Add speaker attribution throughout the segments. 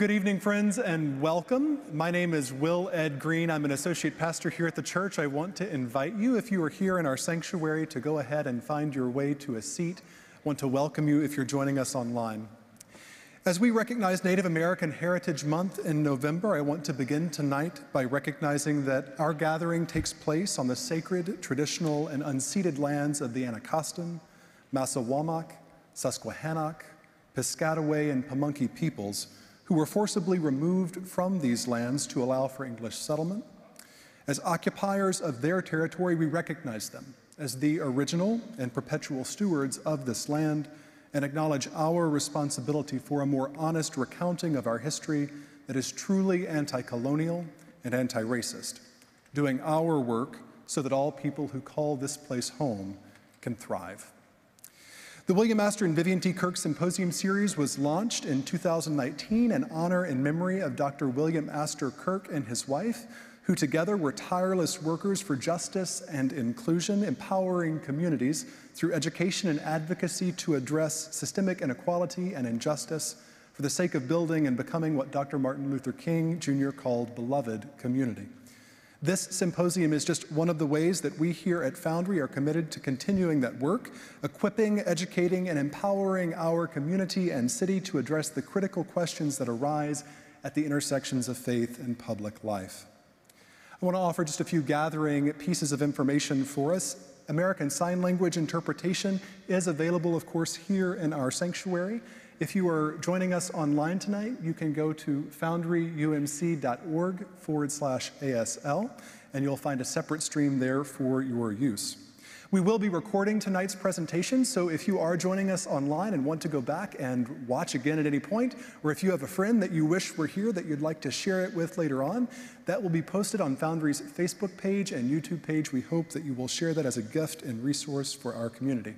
Speaker 1: Good evening, friends, and welcome. My name is Will Ed Green. I'm an associate pastor here at the church. I want to invite you, if you are here in our sanctuary, to go ahead and find your way to a seat. I want to welcome you if you're joining us online. As we recognize Native American Heritage Month in November, I want to begin tonight by recognizing that our gathering takes place on the sacred, traditional, and unceded lands of the Anacostan, Massawamak, Susquehannock, Piscataway, and Pamunkey peoples who were forcibly removed from these lands to allow for English settlement. As occupiers of their territory, we recognize them as the original and perpetual stewards of this land and acknowledge our responsibility for a more honest recounting of our history that is truly anti colonial and anti racist, doing our work so that all people who call this place home can thrive. The William Astor and Vivian T. Kirk Symposium Series was launched in 2019 in honor and memory of Dr. William Astor Kirk and his wife, who together were tireless workers for justice and inclusion, empowering communities through education and advocacy to address systemic inequality and injustice for the sake of building and becoming what Dr. Martin Luther King Jr. called beloved community. This symposium is just one of the ways that we here at Foundry are committed to continuing that work, equipping, educating, and empowering our community and city to address the critical questions that arise at the intersections of faith and public life. I want to offer just a few gathering pieces of information for us. American Sign Language interpretation is available, of course, here in our sanctuary. If you are joining us online tonight, you can go to foundryumc.org forward slash ASL, and you'll find a separate stream there for your use. We will be recording tonight's presentation, so if you are joining us online and want to go back and watch again at any point, or if you have a friend that you wish were here that you'd like to share it with later on, that will be posted on Foundry's Facebook page and YouTube page. We hope that you will share that as a gift and resource for our community.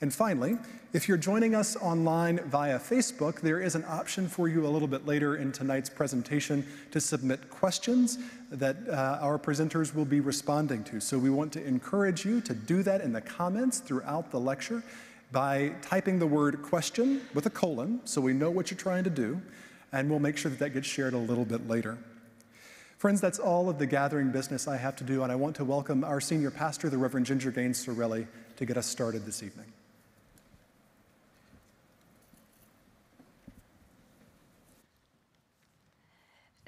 Speaker 1: And finally, if you're joining us online via Facebook, there is an option for you a little bit later in tonight's presentation to submit questions that uh, our presenters will be responding to. So we want to encourage you to do that in the comments throughout the lecture by typing the word question with a colon so we know what you're trying to do, and we'll make sure that that gets shared a little bit later. Friends, that's all of the gathering business I have to do, and I want to welcome our senior pastor, the Reverend Ginger Gaines Cirelli, to get us started this evening.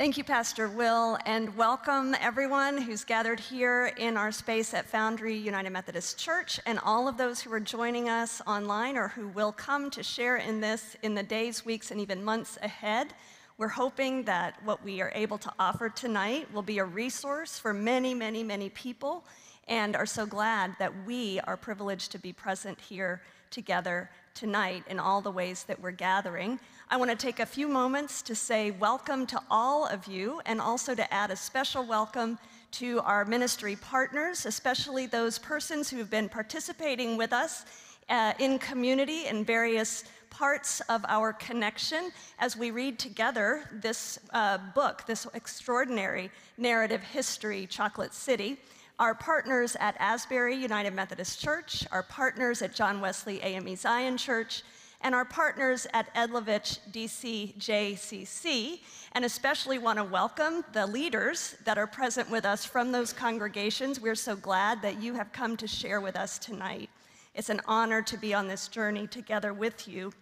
Speaker 2: Thank you, Pastor Will, and welcome everyone who's gathered here in our space at Foundry United Methodist Church and all of those who are joining us online or who will come to share in this in the days, weeks, and even months ahead. We're hoping that what we are able to offer tonight will be a resource for many, many, many people and are so glad that we are privileged to be present here together tonight in all the ways that we're gathering. I want to take a few moments to say welcome to all of you and also to add a special welcome to our ministry partners, especially those persons who have been participating with us uh, in community in various parts of our connection as we read together this uh, book, this extraordinary narrative history, Chocolate City. Our partners at Asbury United Methodist Church, our partners at John Wesley AME Zion Church, and our partners at Edlavitch DC JCC, and especially want to welcome the leaders that are present with us from those congregations. We're so glad that you have come to share with us tonight. It's an honor to be on this journey together with you.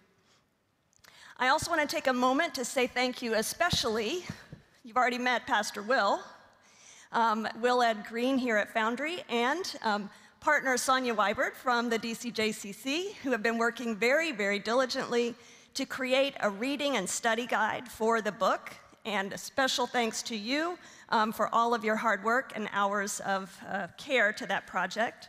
Speaker 2: I also want to take a moment to say thank you, especially, you've already met Pastor Will, um, Will Ed Green here at Foundry, and um, partner Sonia Weibert from the DCJCC, who have been working very, very diligently to create a reading and study guide for the book. And a special thanks to you um, for all of your hard work and hours of uh, care to that project.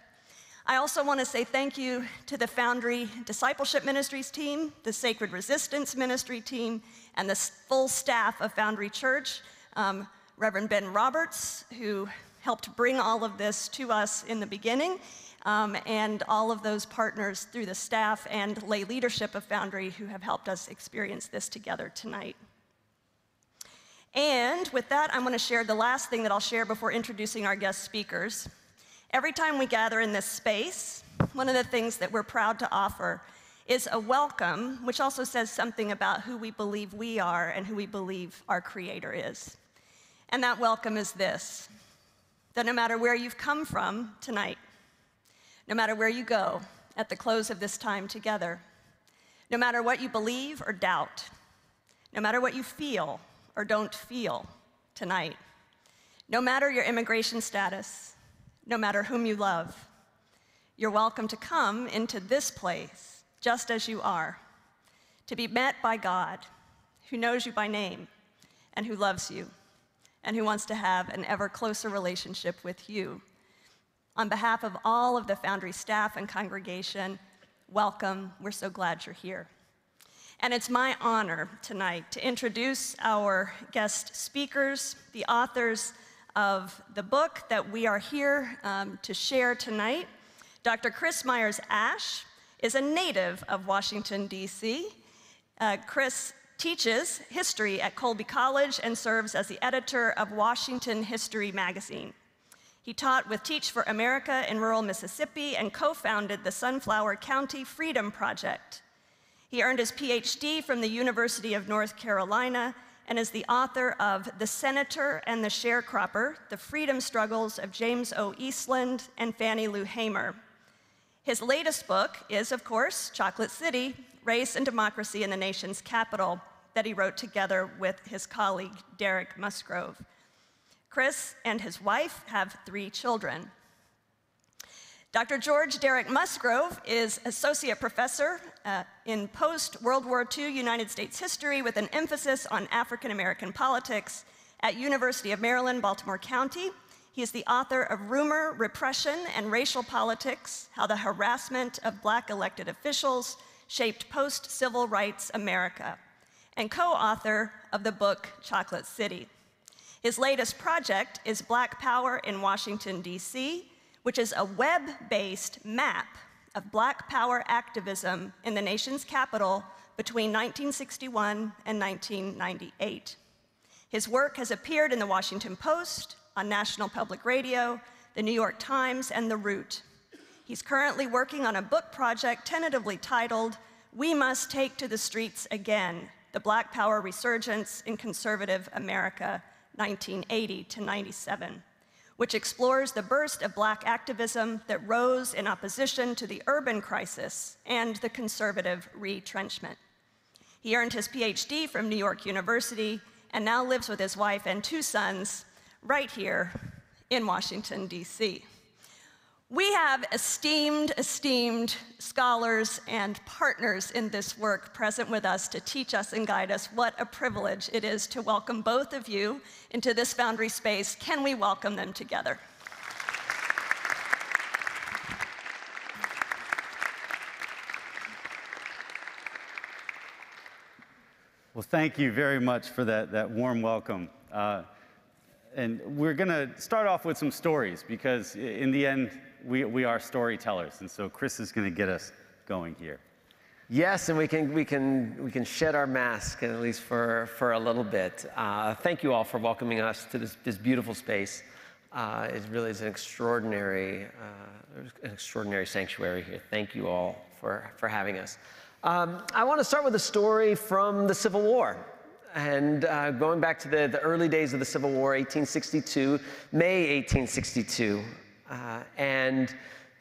Speaker 2: I also want to say thank you to the Foundry Discipleship Ministries team, the Sacred Resistance Ministry team, and the full staff of Foundry Church. Um, Reverend Ben Roberts, who helped bring all of this to us in the beginning, um, and all of those partners through the staff and lay leadership of Foundry who have helped us experience this together tonight. And with that, I'm going to share the last thing that I'll share before introducing our guest speakers. Every time we gather in this space, one of the things that we're proud to offer is a welcome, which also says something about who we believe we are and who we believe our Creator is. And that welcome is this that no matter where you've come from tonight, no matter where you go at the close of this time together, no matter what you believe or doubt, no matter what you feel or don't feel tonight, no matter your immigration status, no matter whom you love, you're welcome to come into this place just as you are, to be met by God, who knows you by name and who loves you and who wants to have an ever closer relationship with you. On behalf of all of the Foundry staff and congregation, welcome. We're so glad you're here. And it's my honor tonight to introduce our guest speakers, the authors of the book that we are here um, to share tonight. Dr. Chris Myers Asch is a native of Washington, D.C. Uh, Chris teaches history at Colby College and serves as the editor of Washington History Magazine. He taught with Teach for America in rural Mississippi and co founded the Sunflower County Freedom Project. He earned his PhD from the University of North Carolina and is the author of The Senator and the Sharecropper The Freedom Struggles of James O. Eastland and Fannie Lou Hamer. His latest book is, of course, Chocolate City Race and Democracy in the Nation's Capital, that he wrote together with his colleague, Derek Musgrove. Chris and his wife have three children. Dr. George Derek Musgrove is associate professor uh, in post World War II United States history with an emphasis on African American politics at University of Maryland, Baltimore County. He is the author of Rumor, Repression, and Racial Politics How the Harassment of Black Elected Officials Shaped Post Civil Rights America, and co author of the book Chocolate City. His latest project is Black Power in Washington, D.C which is a web based map of black power activism in the nation's capital between 1961 and 1998. His work has appeared in the Washington Post, on National Public Radio, the New York Times, and The Root. He's currently working on a book project tentatively titled We Must Take to the Streets Again The Black Power Resurgence in Conservative America, 1980 to 97 which explores the burst of black activism that rose in opposition to the urban crisis and the conservative retrenchment. He earned his PhD from New York University and now lives with his wife and two sons right here in Washington, D.C. We have esteemed, esteemed scholars and partners in this work present with us to teach us and guide us. What a privilege it is to welcome both of you into this boundary space. Can we welcome them together?
Speaker 3: Well, thank you very much for that, that warm welcome. Uh, and we're going to start off with some stories because, in the end, we, we are storytellers. And so Chris is going to get us going here.
Speaker 4: Yes, and we can, we can, we can shed our mask, at least for, for a little bit. Uh, thank you all for welcoming us to this, this beautiful space. Uh, it really is an extraordinary, uh, an extraordinary sanctuary here. Thank you all for, for having us. Um, I want to start with a story from the Civil War. And uh, going back to the, the early days of the Civil War, 1862, May 1862, uh, and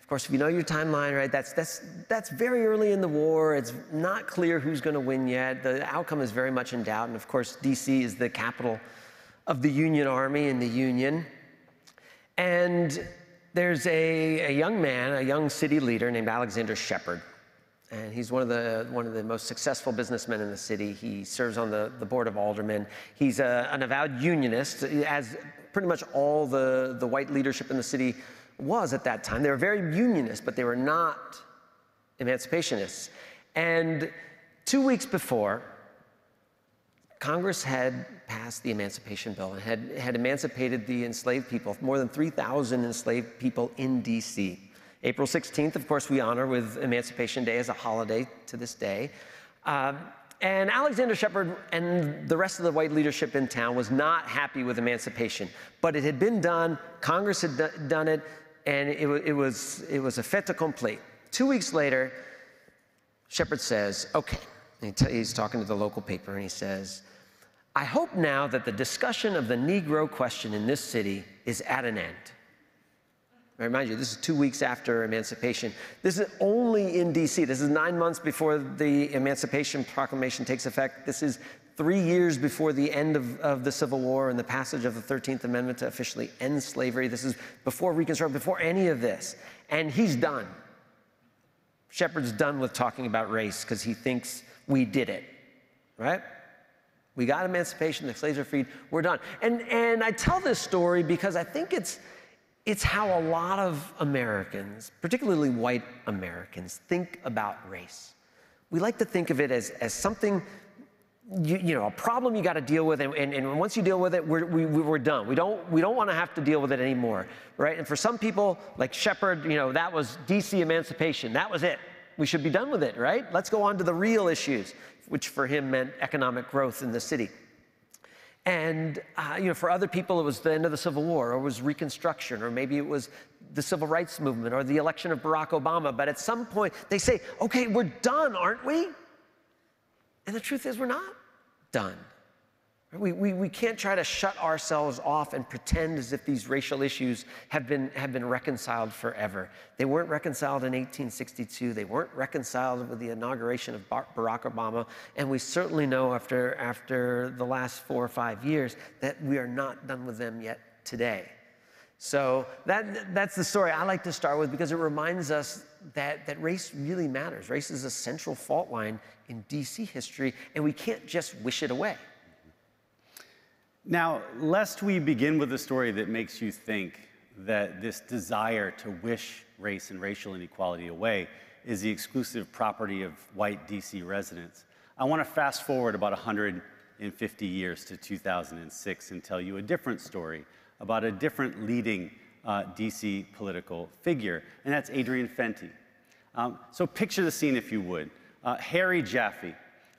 Speaker 4: of course, if you know your timeline, right, that's, that's, that's very early in the war. It's not clear who's going to win yet. The outcome is very much in doubt. And of course, DC is the capital of the Union Army and the Union. And there's a, a young man, a young city leader named Alexander Shepherd. And he's one of the one of the most successful businessmen in the city. He serves on the, the board of aldermen. He's a, an avowed unionist, as pretty much all the, the white leadership in the city was at that time. They were very unionist, but they were not emancipationists. And two weeks before, Congress had passed the Emancipation Bill and had, had emancipated the enslaved people, more than 3,000 enslaved people in DC. April 16th, of course, we honor with Emancipation Day as a holiday to this day. Um, and Alexander Shepherd and the rest of the white leadership in town was not happy with emancipation. But it had been done, Congress had done it, and it, it, was, it was a fait accompli. Two weeks later, Shepherd says, okay. He's talking to the local paper and he says, I hope now that the discussion of the Negro question in this city is at an end. I remind you, this is two weeks after emancipation. This is only in DC. This is nine months before the Emancipation Proclamation takes effect. This is three years before the end of, of the Civil War and the passage of the 13th Amendment to officially end slavery. This is before Reconstruction, before any of this. And he's done. Shepherd's done with talking about race because he thinks we did it, right? We got emancipation, the slaves are freed, we're done. And, and I tell this story because I think it's, it's how a lot of Americans, particularly white Americans, think about race. We like to think of it as, as something, you, you know, a problem you got to deal with, and, and, and, once you deal with it, we're, we, we're done. We don't, we don't want to have to deal with it anymore, right? And for some people, like Shepherd, you know, that was DC emancipation, that was it. We should be done with it, right? Let's go on to the real issues, which for him meant economic growth in the city. And uh, you know, for other people, it was the end of the Civil War, or it was Reconstruction, or maybe it was the Civil Rights Movement, or the election of Barack Obama. But at some point, they say, "Okay, we're done, aren't we?" And the truth is, we're not done. We, we, we can't try to shut ourselves off and pretend as if these racial issues have been, have been reconciled forever. They weren't reconciled in 1862. They weren't reconciled with the inauguration of Barack Obama. And we certainly know after, after the last four or five years that we are not done with them yet today. So that, that's the story I like to start with because it reminds us that, that race really matters. Race is a central fault line in DC history, and we can't just wish it away.
Speaker 3: Now, lest we begin with a story that makes you think that this desire to wish race and racial inequality away is the exclusive property of white DC residents, I want to fast forward about 150 years to 2006 and tell you a different story about a different leading uh, DC political figure, and that's Adrian Fenty. Um, so picture the scene, if you would. Uh, Harry Jaffe,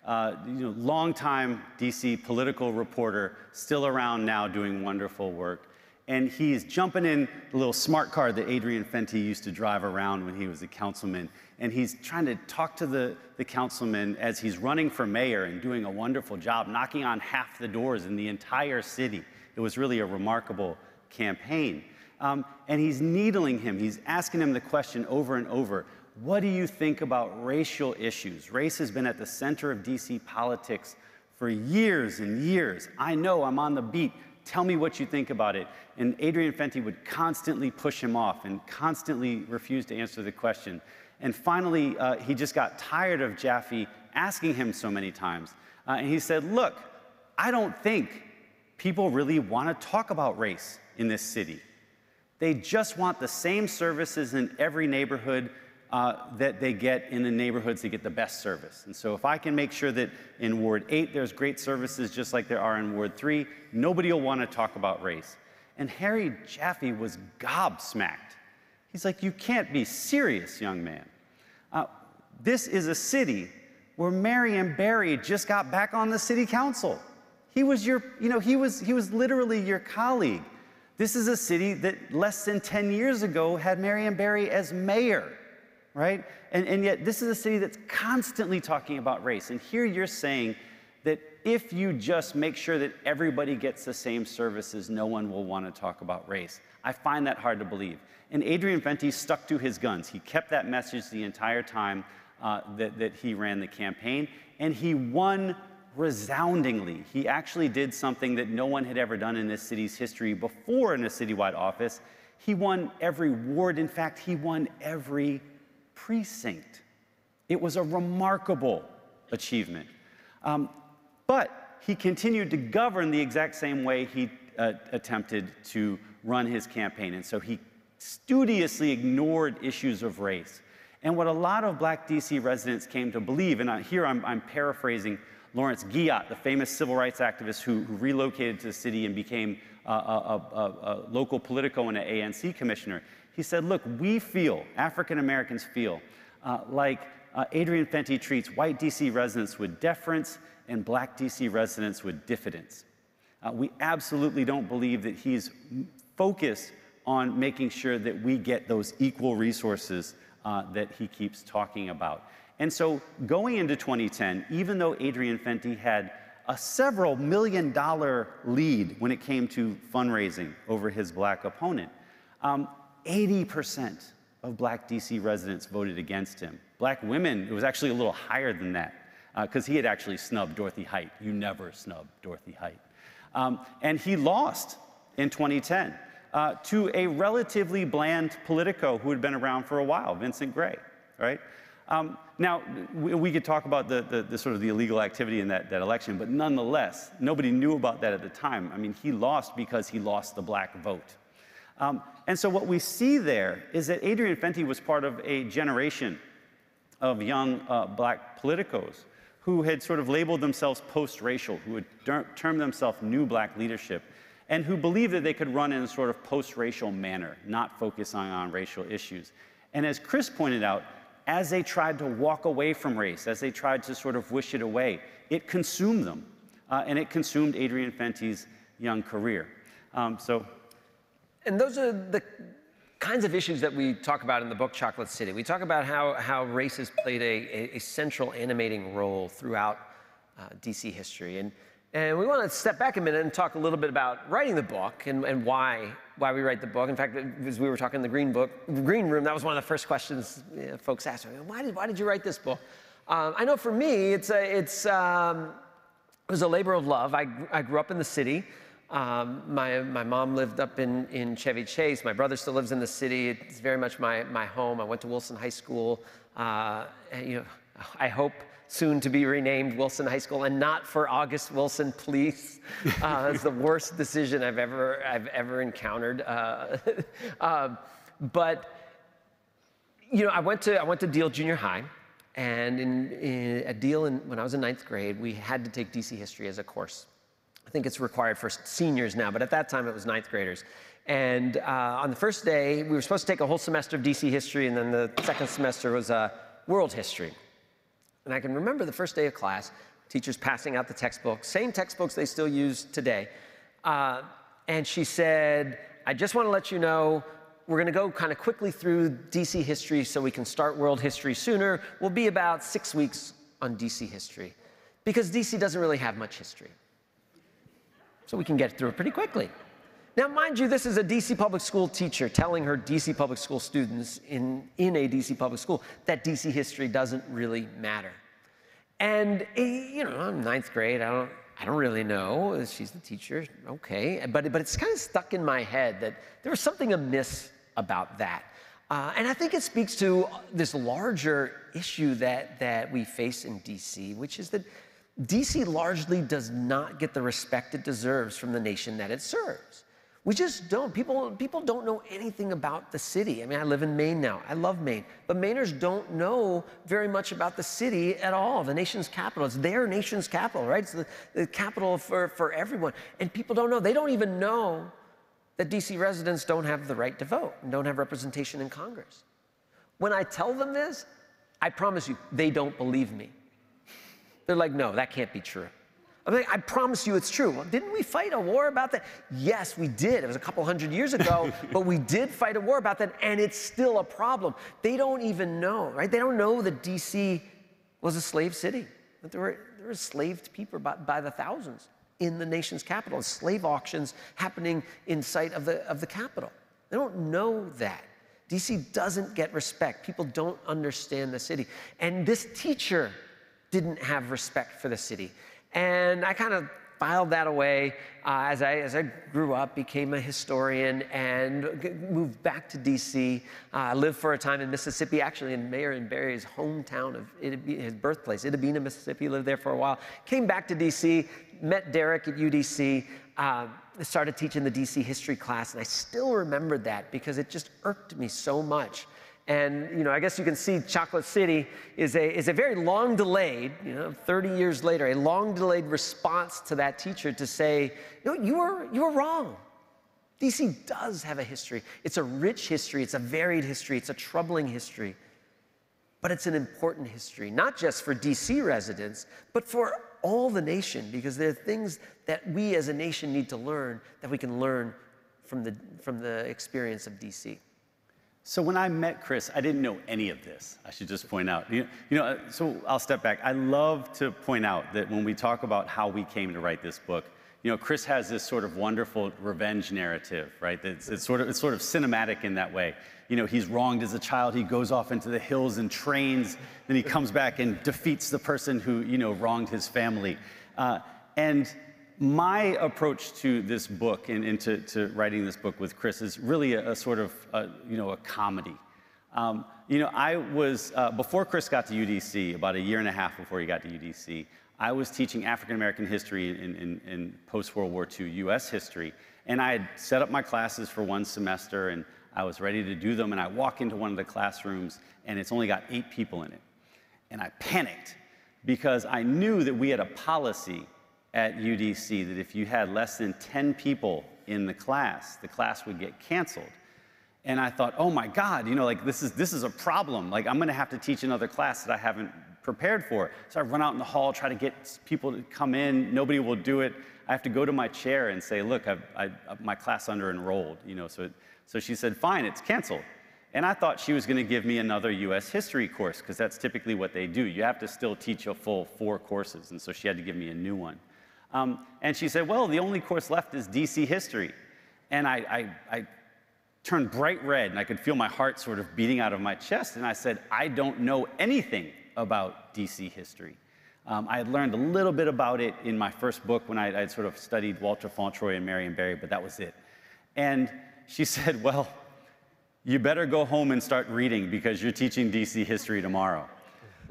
Speaker 3: uh, you know, longtime DC political reporter, still around now doing wonderful work. And he's jumping in the little smart car that Adrian Fenty used to drive around when he was a councilman. And he's trying to talk to the, the councilman as he's running for mayor and doing a wonderful job, knocking on half the doors in the entire city. It was really a remarkable campaign. Um, and he's needling him. He's asking him the question over and over what do you think about racial issues? Race has been at the center of DC politics for years and years. I know, I'm on the beat. Tell me what you think about it. And Adrian Fenty would constantly push him off and constantly refuse to answer the question. And finally, uh, he just got tired of Jaffe asking him so many times. Uh, and he said, Look, I don't think people really want to talk about race in this city. They just want the same services in every neighborhood uh, that they get in the neighborhoods that get the best service. And so if I can make sure that in Ward 8 there's great services just like there are in Ward 3, nobody will want to talk about race. And Harry Jaffe was gobsmacked. He's like, You can't be serious, young man. Uh, this is a city where Marion Barry just got back on the city council. He was your, you know, he was, he was literally your colleague. This is a city that less than 10 years ago had Marion Barry as mayor right? And, and yet, this is a city that's constantly talking about race. And here you're saying that if you just make sure that everybody gets the same services, no one will want to talk about race. I find that hard to believe. And Adrian Fenty stuck to his guns. He kept that message the entire time uh, that, that he ran the campaign, and he won resoundingly. He actually did something that no one had ever done in this city's history before in a citywide office. He won every ward. In fact, he won every precinct. It was a remarkable achievement. Um, but he continued to govern the exact same way he uh, attempted to run his campaign. And so he studiously ignored issues of race. And what a lot of black DC residents came to believe, and here I'm, I'm paraphrasing Lawrence Guyot, the famous civil rights activist who, who relocated to the city and became a, a, a, a local politico and an ANC commissioner. He said, Look, we feel, African Americans feel, uh, like uh, Adrian Fenty treats white DC residents with deference and black DC residents with diffidence. Uh, we absolutely don't believe that he's focused on making sure that we get those equal resources uh, that he keeps talking about. and so going into 2010, even though Adrian Fenty had a several million dollar lead when it came to fundraising over his black opponent, um, 80% of black DC residents voted against him. Black women, it was actually a little higher than that because uh, he had actually snubbed Dorothy Height. You never snub Dorothy Height. Um, and he lost in 2010 uh, to a relatively bland Politico who had been around for a while, Vincent Gray, right? Um, now, we, we, could talk about the, the, the, sort of the illegal activity in that, that election, but nonetheless, nobody knew about that at the time. I mean, he lost because he lost the black vote. Um, and so what we see there is that Adrian Fenty was part of a generation of young uh, black politicos who had sort of labeled themselves post-racial, who had termed themselves new black leadership, and who believed that they could run in a sort of post-racial manner, not focusing on racial issues. And as Chris pointed out, as they tried to walk away from race, as they tried to sort of wish it away, it consumed them. Uh, and it consumed Adrian Fenty's young career. Um, so,
Speaker 4: and those are the kinds of issues that we talk about in the book Chocolate City. We talk about how, how race has played a, a central animating role throughout uh, DC history. And, and we want to step back a minute and talk a little bit about writing the book and, and why, why we write the book. In fact, as we were talking in the Green, book, Green Room, that was one of the first questions you know, folks asked me, why did, why did you write this book? Um, I know for me, it's a, it's, um, it was a labor of love. I, I grew up in the city. Um, my, my mom lived up in, in Chevy Chase. My brother still lives in the city. It's very much my, my home. I went to Wilson High School. Uh, you know, I hope soon to be renamed Wilson High School and not for August Wilson, please. Uh, it's the worst decision I've ever, I've ever encountered. Uh, uh, but, you know, I went to, I went to Deal Junior High. And in, in a Deal in, when I was in ninth grade, we had to take DC history as a course. I think it's required for seniors now, but at that time it was ninth graders. And uh, on the first day, we were supposed to take a whole semester of DC history, and then the second semester was uh, world history. And I can remember the first day of class, teachers passing out the textbooks, same textbooks they still use today. Uh, and she said, I just want to let you know we're going to go kind of quickly through DC history so we can start world history sooner. We'll be about six weeks on DC history because DC doesn't really have much history so we can get through it pretty quickly. Now, mind you, this is a DC public school teacher telling her DC public school students in, in a DC public school that DC history doesn't really matter. And, eh, you know, I'm ninth grade, I don't, I don't really know. She's the teacher, okay. But, but it's kind of stuck in my head that there was something amiss about that. Uh, and I think it speaks to this larger issue that, that we face in DC, which is that DC largely does not get the respect it deserves from the nation that it serves. We just don't. People, people don't know anything about the city. I mean, I live in Maine now. I love Maine. But Mainers don't know very much about the city at all, the nation's capital. It's their nation's capital, right? It's the, the capital for, for everyone. And people don't know. They don't even know that DC residents don't have the right to vote and don't have representation in Congress. When I tell them this, I promise you, they don't believe me. They're like, no, that can't be true. Like, I promise you it's true. Well, didn't we fight a war about that? Yes, we did. It was a couple hundred years ago, but we did fight a war about that, and it's still a problem. They don't even know, right? They don't know that DC was a slave city, that there were, there were enslaved people by, by the thousands in the nation's capital, slave auctions happening in sight of the, of the capital. They don't know that. DC doesn't get respect. People don't understand the city. And this teacher, didn't have respect for the city. And I kind of filed that away uh, as, I, as I grew up, became a historian, and moved back to DC. Uh, I lived for a time in Mississippi, actually in Marion Barry's hometown of his birthplace, Itta Mississippi. Lived there for a while. Came back to DC, met Derek at UDC. Uh, started teaching the DC history class, and I still remember that because it just irked me so much. And you know, I guess you can see Chocolate City is a, is a very long delayed, you know, 30 years later, a long delayed response to that teacher to say, no, you were, you were wrong. DC does have a history. It's a rich history, it's a varied history, it's a troubling history. But it's an important history, not just for DC residents, but for all the nation, because there are things that we as a nation need to learn that we can learn from the, from the experience of DC.
Speaker 3: So when I met Chris, I didn't know any of this. I should just point out. You, know, uh, so I'll step back. I love to point out that when we talk about how we came to write this book, you know, Chris has this sort of wonderful revenge narrative, right? It's, it's, sort of, it's sort of cinematic in that way. You know, he's wronged as a child. He goes off into the hills and trains. Then he comes back and defeats the person who, you know, wronged his family. Uh, and my approach to this book and, and to, to, writing this book with Chris is really a, a sort of, a, you know, a comedy. Um, you know, I was, uh, before Chris got to UDC, about a year and a half before he got to UDC, I was teaching African American history in, in, in post World War II US history. And I had set up my classes for one semester and I was ready to do them. And I walk into one of the classrooms and it's only got eight people in it. And I panicked because I knew that we had a policy at UDC that if you had less than 10 people in the class, the class would get canceled. And I thought, oh my God, you know, like this is, this is a problem. Like I'm gonna have to teach another class that I haven't prepared for. So I run out in the hall, try to get people to come in. Nobody will do it. I have to go to my chair and say, look, I've, I, my class under enrolled, you know. So, so she said, fine, it's canceled. And I thought she was going to give me another US history course because that's typically what they do. You have to still teach a full four courses. And so she had to give me a new one. Um, and she said, Well, the only course left is DC history. And I, I, I turned bright red and I could feel my heart sort of beating out of my chest. And I said, I don't know anything about DC history. Um, I had learned a little bit about it in my first book when I had sort of studied Walter Fauntroy and Marion Barry, but that was it. And she said, Well, you better go home and start reading because you're teaching DC history tomorrow.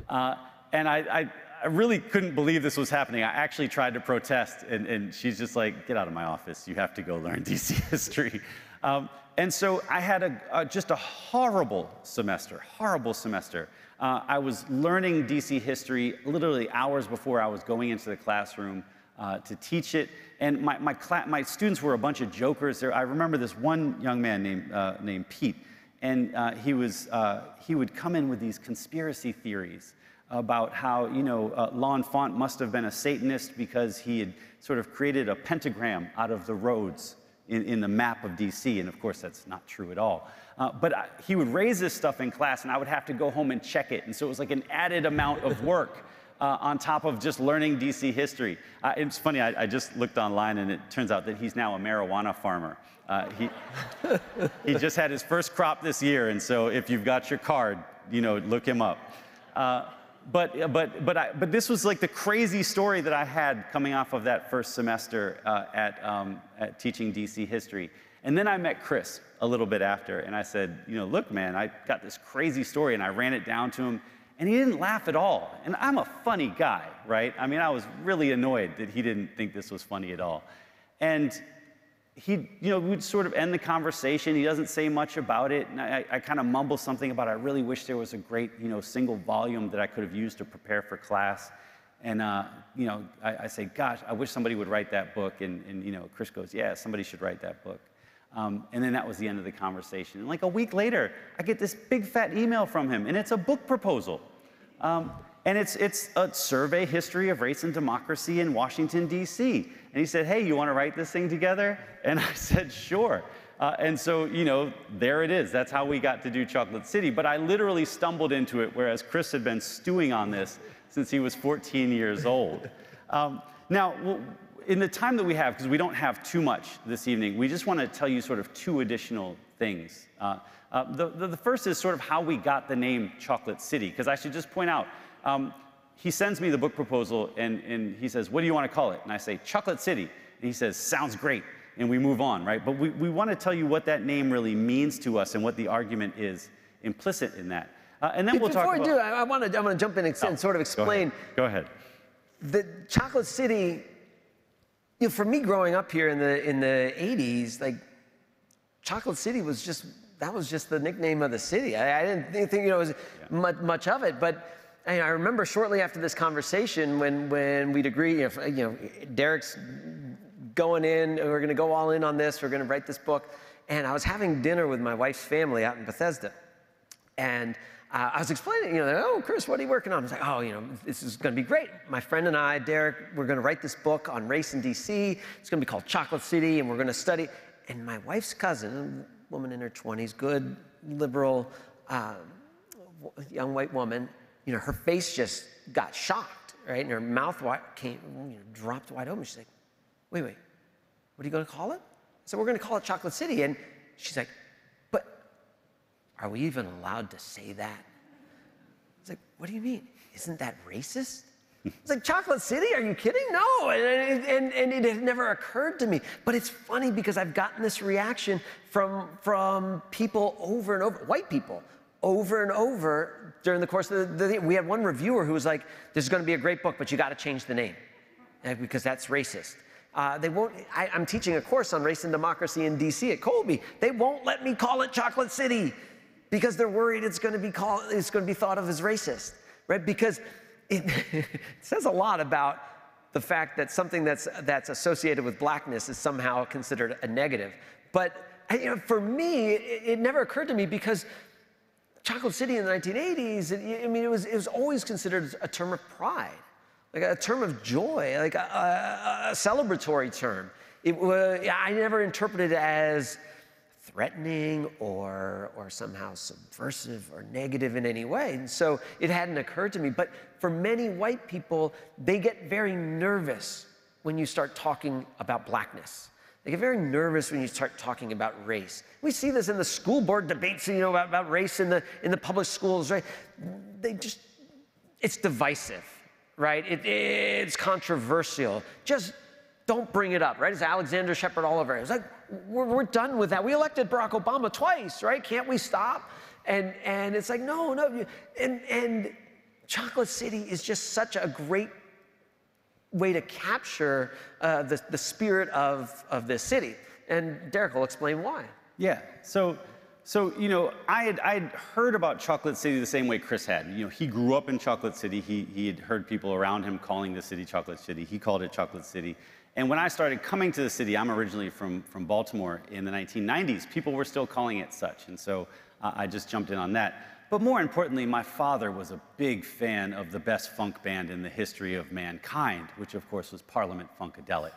Speaker 3: Uh, and I, I, I really couldn't believe this was happening. I actually tried to protest, and, and she's just like, get out of my office. You have to go learn DC history. Um, and so I had a, just a horrible semester, horrible semester. Uh, I was learning DC history literally hours before I was going into the classroom uh, to teach it. And my, my, my, students were a bunch of jokers. There, I remember this one young man named, uh, named Pete, and uh, he, was, uh, he would come in with these conspiracy theories about how, you know, uh, must have been a Satanist because he had sort of created a pentagram out of the roads in, in the map of DC. And of course, that's not true at all. Uh, but I, he would raise this stuff in class, and I would have to go home and check it. And so it was like an added amount of work. Uh, on top of just learning DC history. Uh, it's funny, I, I, just looked online and it turns out that he's now a marijuana farmer. Uh, he, he just had his first crop this year, and so if you've got your card, you know, look him up. Uh, but, but, but, I, but this was like the crazy story that I had coming off of that first semester uh, at, um, at teaching DC history. And then I met Chris a little bit after, and I said, you know, look, man, I got this crazy story, and I ran it down to him, and he didn't laugh at all. And I'm a funny guy, right? I mean, I was really annoyed that he didn't think this was funny at all. And he, you know, we'd sort of end the conversation. He doesn't say much about it. And I, I kind of mumble something about, I really wish there was a great, you know, single volume that I could have used to prepare for class. And, uh, you know, I, I, say, gosh, I wish somebody would write that book. And, and you know, Chris goes, yeah, somebody should write that book. Um, and then that was the end of the conversation. And like a week later, I get this big fat email from him, and it's a book proposal. Um, and it's, it's a survey history of race and democracy in Washington, D.C. And he said, Hey, you want to write this thing together? And I said, Sure. Uh, and so, you know, there it is. That's how we got to do Chocolate City. But I literally stumbled into it, whereas Chris had been stewing on this since he was 14 years old. Um, now, in the time that we have, because we don't have too much this evening, we just want to tell you sort of two additional things. Uh, uh, the, the, the first is sort of how we got the name Chocolate City, because I should just point out um, he sends me the book proposal and, and he says, What do you want to call it? And I say, Chocolate City. And he says, Sounds great. And we move on, right? But we, we want to tell you what that name really means to us and what the argument is implicit in that. Uh, and then we'll
Speaker 4: Before
Speaker 3: talk
Speaker 4: about. Before I do, I, I want to, I want to jump in and, oh, sort of explain.
Speaker 3: Go ahead.
Speaker 4: Go ahead. The Chocolate City, you know, for me growing up here in the, in the 80s, like, Chocolate City was just, that was just the nickname of the city. I, I didn't think, you know, it was yeah. much, much of it. But and I remember shortly after this conversation when, when we'd agree, you know, you know Derek's going in, we're going to go all in on this, we're going to write this book. And I was having dinner with my wife's family out in Bethesda. And uh, I was explaining, you know, oh, Chris, what are you working on? I was like, oh, you know, this is going to be great. My friend and I, Derek, we're going to write this book on race in DC. It's going to be called Chocolate City, and we're going to study. And my wife's cousin, woman in her 20s, good, liberal, um, young white woman. You know, her face just got shocked, right? And her mouth came, you know, dropped wide open. She's like, wait, wait, what are you going to call it? I said, we're going to call it Chocolate City. And she's like, but are we even allowed to say that? I was like, what do you mean? Isn't that racist? It's like Chocolate City? Are you kidding? No. And, and, and it had never occurred to me. But it's funny because I've gotten this reaction from, from people over and over, white people, over and over during the course of the, the we had one reviewer who was like, this is going to be a great book, but you got to change the name because that's racist. Uh, they won't, I, I'm teaching a course on race and democracy in DC at Colby. They won't let me call it Chocolate City because they're worried it's going to be called, it's going to be thought of as racist, right? Because it, it says a lot about the fact that something that's, that's associated with blackness is somehow considered a negative. But you know, for me, it, it, never occurred to me because Chocolate City in the 1980s, it, I mean, it was, it was always considered a term of pride, like a term of joy, like a, a, a celebratory term. It, uh, I never interpreted it as threatening or, or somehow subversive or negative in any way. And so it hadn't occurred to me. But for many white people, they get very nervous when you start talking about blackness. They get very nervous when you start talking about race. We see this in the school board debates, you know, about, about race in the, in the public schools, right? They just, it's divisive, right? It, it's controversial. Just don't bring it up, right? It's Alexander Shepard Oliver. It's like, we're, we're done with that. We elected Barack Obama twice, right? Can't we stop? And, and it's like, no, no. And, and Chocolate City is just such a great way to capture uh, the, the spirit of, of this city. And Derek will explain why.
Speaker 3: Yeah. So, so you know, I had, I had heard about Chocolate City the same way Chris had. You know, he grew up in Chocolate City. He, he had heard people around him calling the city Chocolate City. He called it Chocolate City. And when I started coming to the city, I'm originally from, from Baltimore in the 1990s, people were still calling it such. And so uh, I just jumped in on that. But more importantly, my father was a big fan of the best funk band in the history of mankind, which of course was Parliament Funkadelic.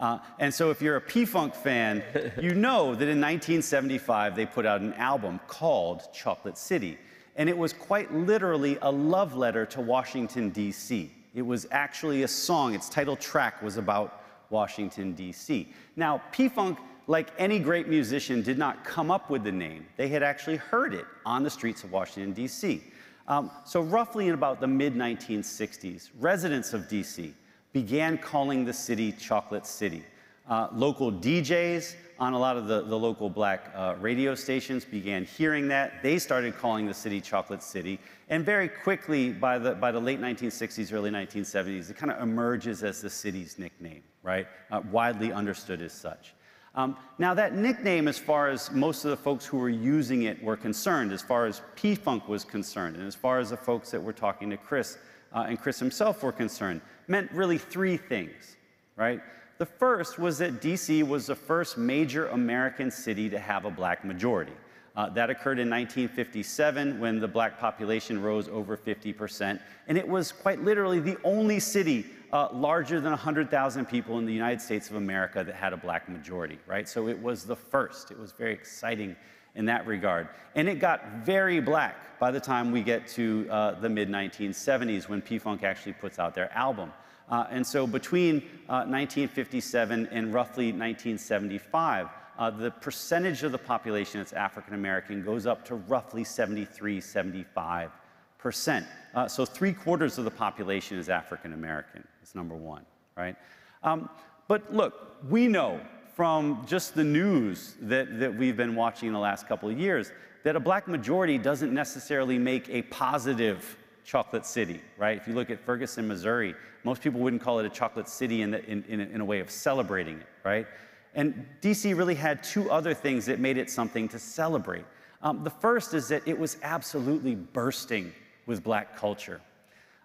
Speaker 3: Uh, and so if you're a P-Funk fan, you know that in 1975 they put out an album called Chocolate City. And it was quite literally a love letter to Washington, D.C. It was actually a song. Its title track was about Washington, D.C. Now, P Funk, like any great musician, did not come up with the name. They had actually heard it on the streets of Washington, D.C. Um, so, roughly in about the mid 1960s, residents of D.C. began calling the city Chocolate City. Uh, local DJs on a lot of the, the local black uh, radio stations began hearing that. They started calling the city Chocolate City. And very quickly, by the, by the late 1960s, early 1970s, it kind of emerges as the city's nickname, right? Uh, widely understood as such. Um, now, that nickname, as far as most of the folks who were using it were concerned, as far as P Funk was concerned, and as far as the folks that were talking to Chris uh, and Chris himself were concerned, meant really three things, right? The first was that DC was the first major American city to have a black majority. Uh, that occurred in 1957 when the black population rose over 50%. And it was quite literally the only city uh, larger than 100,000 people in the United States of America that had a black majority, right? So it was the first. It was very exciting in that regard. And it got very black by the time we get to uh, the mid 1970s when P Funk actually puts out their album. Uh, and so between 1957 uh, and roughly 1975, uh, the percentage of the population that's African American goes up to roughly 73, 75 percent. Uh, so three quarters of the population is African American. That's number one, right? Um, but look, we know from just the news that, that we've been watching in the last couple of years that a black majority doesn't necessarily make a positive chocolate city, right? If you look at Ferguson, Missouri, most people wouldn't call it a chocolate city in, the, in, in, in a way of celebrating it, right? And DC really had two other things that made it something to celebrate. Um, the first is that it was absolutely bursting with black culture.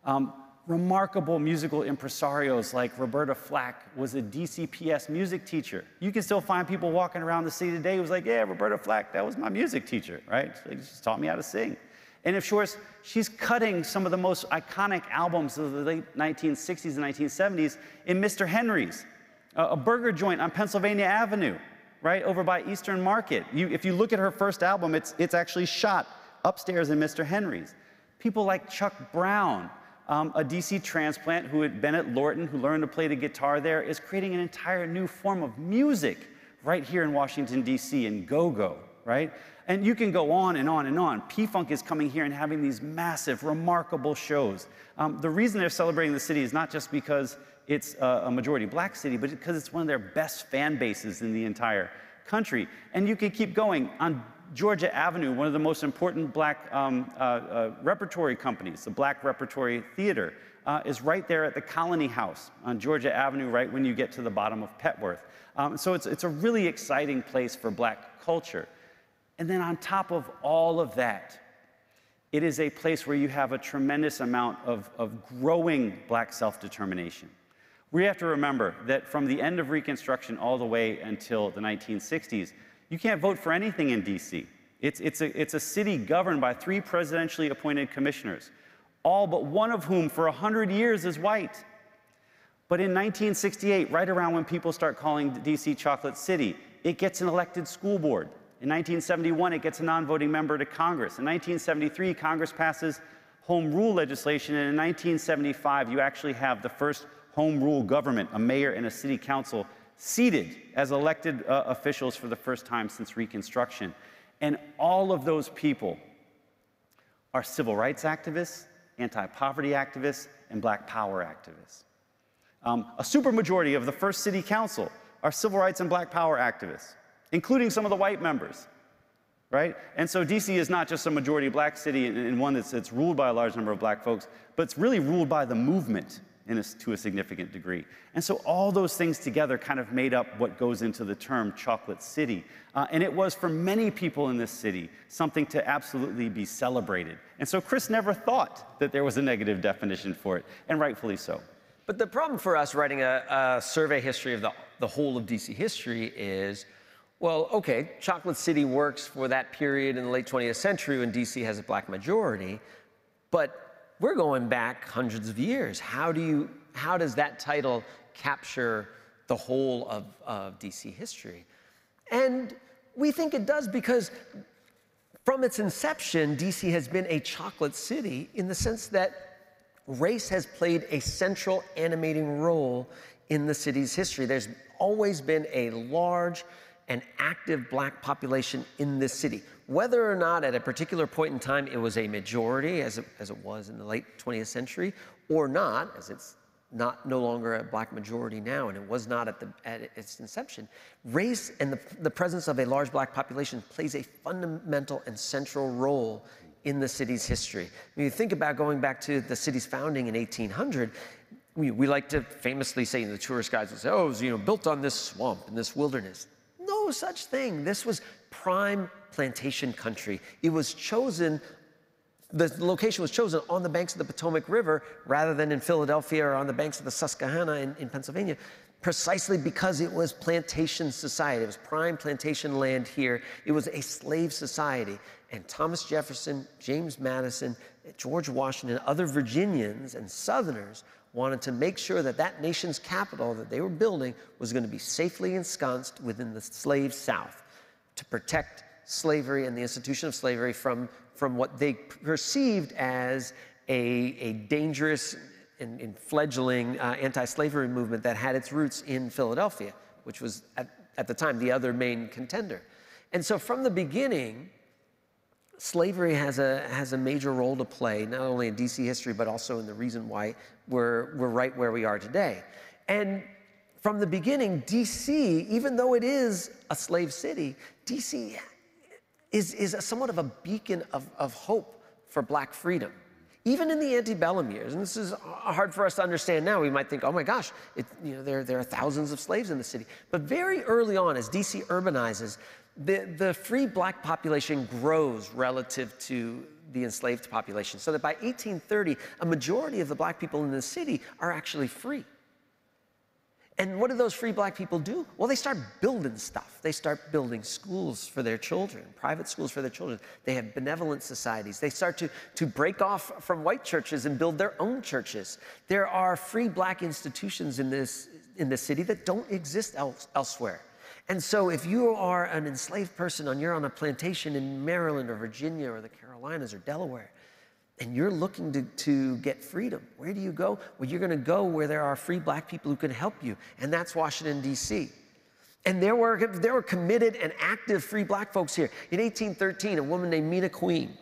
Speaker 3: Um, remarkable musical impresarios like Roberta Flack was a DCPS music teacher. You can still find people walking around the city today who's like, yeah, Roberta Flack, that was my music teacher, right? She just taught me how to sing. And of course, she's cutting some of the most iconic albums of the late 1960s and 1970s in Mr. Henry's, a burger joint on Pennsylvania Avenue, right over by Eastern Market. You, if you look at her first album, it's, it's actually shot upstairs in Mr. Henry's. People like Chuck Brown, um, a DC transplant who had been at Lorton, who learned to play the guitar there, is creating an entire new form of music right here in Washington, D.C., in go go, right? And you can go on and on and on. P Funk is coming here and having these massive, remarkable shows. Um, the reason they're celebrating the city is not just because it's a, a majority black city, but because it's one of their best fan bases in the entire country. And you can keep going. On Georgia Avenue, one of the most important black um, uh, uh, repertory companies, the Black Repertory Theater, uh, is right there at the Colony House on Georgia Avenue, right when you get to the bottom of Petworth. Um, so it's, it's a really exciting place for black culture. And then on top of all of that, it is a place where you have a tremendous amount of, of growing black self determination. We have to remember that from the end of Reconstruction all the way until the 1960s, you can't vote for anything in DC. It's, it's, a, it's a city governed by three presidentially appointed commissioners, all but one of whom for 100 years is white. But in 1968, right around when people start calling DC Chocolate City, it gets an elected school board. In 1971, it gets a non voting member to Congress. In 1973, Congress passes home rule legislation. And in 1975, you actually have the first home rule government, a mayor and a city council seated as elected uh, officials for the first time since Reconstruction. And all of those people are civil rights activists, anti poverty activists, and black power activists. Um, a supermajority of the first city council are civil rights and black power activists, including some of the white members. Right? And so DC is not just a majority black city and one that's, that's ruled by a large number of black folks, but it's really ruled by the movement a, to a significant degree. And so all those things together kind of made up what goes into the term chocolate city. Uh, and it was for many people in this city something to absolutely be celebrated. And so Chris never thought that there was a negative definition for it, and rightfully so.
Speaker 4: But the problem for us writing a, a survey history of the, the whole of DC history is well, okay, Chocolate City works for that period in the late 20th century when DC has a black majority, but we're going back hundreds of years. How, do you, how does that title capture the whole of, of DC history? And we think it does because from its inception, DC has been a chocolate city in the sense that race has played a central animating role in the city's history. There's always been a large and active black population in this city. Whether or not at a particular point in time it was a majority, as it, as it was in the late 20th century, or not, as it's not no longer a black majority now, and it was not at, the, at its inception. Race and the, the presence of a large black population plays a fundamental and central role in the city's history. When you think about going back to the city's founding in 1800, we, we like to famously say, the tourist guides will say, oh, it was you know, built on this swamp and this wilderness. No such thing. This was prime plantation country. It was chosen, the location was chosen on the banks of the Potomac River rather than in Philadelphia or on the banks of the Susquehanna in, in Pennsylvania, precisely because it was plantation society. It was prime plantation land here. It was a slave society. And Thomas Jefferson, James Madison, George Washington, other Virginians and Southerners wanted to make sure that that nation's capital that they were building was going to be safely ensconced within the slave South to protect slavery and the institution of slavery from, from what they perceived as a, a dangerous and, and fledgling uh, anti slavery movement that had its roots in Philadelphia, which was at, at the time the other main contender. And so from the beginning, slavery has a, has a major role to play, not only in DC history, but also in the reason why we're, we're right where we are today. And from the beginning, DC, even though it is a slave city, DC is, is somewhat of a beacon of, of hope for black freedom. Even in the antebellum years, and this is hard for us to understand now, we might think, oh my gosh, it, you know, there, there are thousands of slaves in the city. But very early on, as DC urbanizes, the, the free black population grows relative to the enslaved population. So that by 1830, a majority of the black people in the city are actually free. And what do those free black people do? Well, they start building stuff. They start building schools for their children, private schools for their children. They have benevolent societies. They start to, to break off from white churches and build their own churches. There are free black institutions in this, in this city that don't exist else, elsewhere. And so, if you are an enslaved person and you're on a plantation in Maryland or Virginia or the Carolinas or Delaware, and you're looking to, to get freedom, where do you go? Well, you're going to go where there are free black people who can help you, and that's Washington, D.C. And there were, there were committed and active free black folks here. In 1813, a woman named Mima Queen,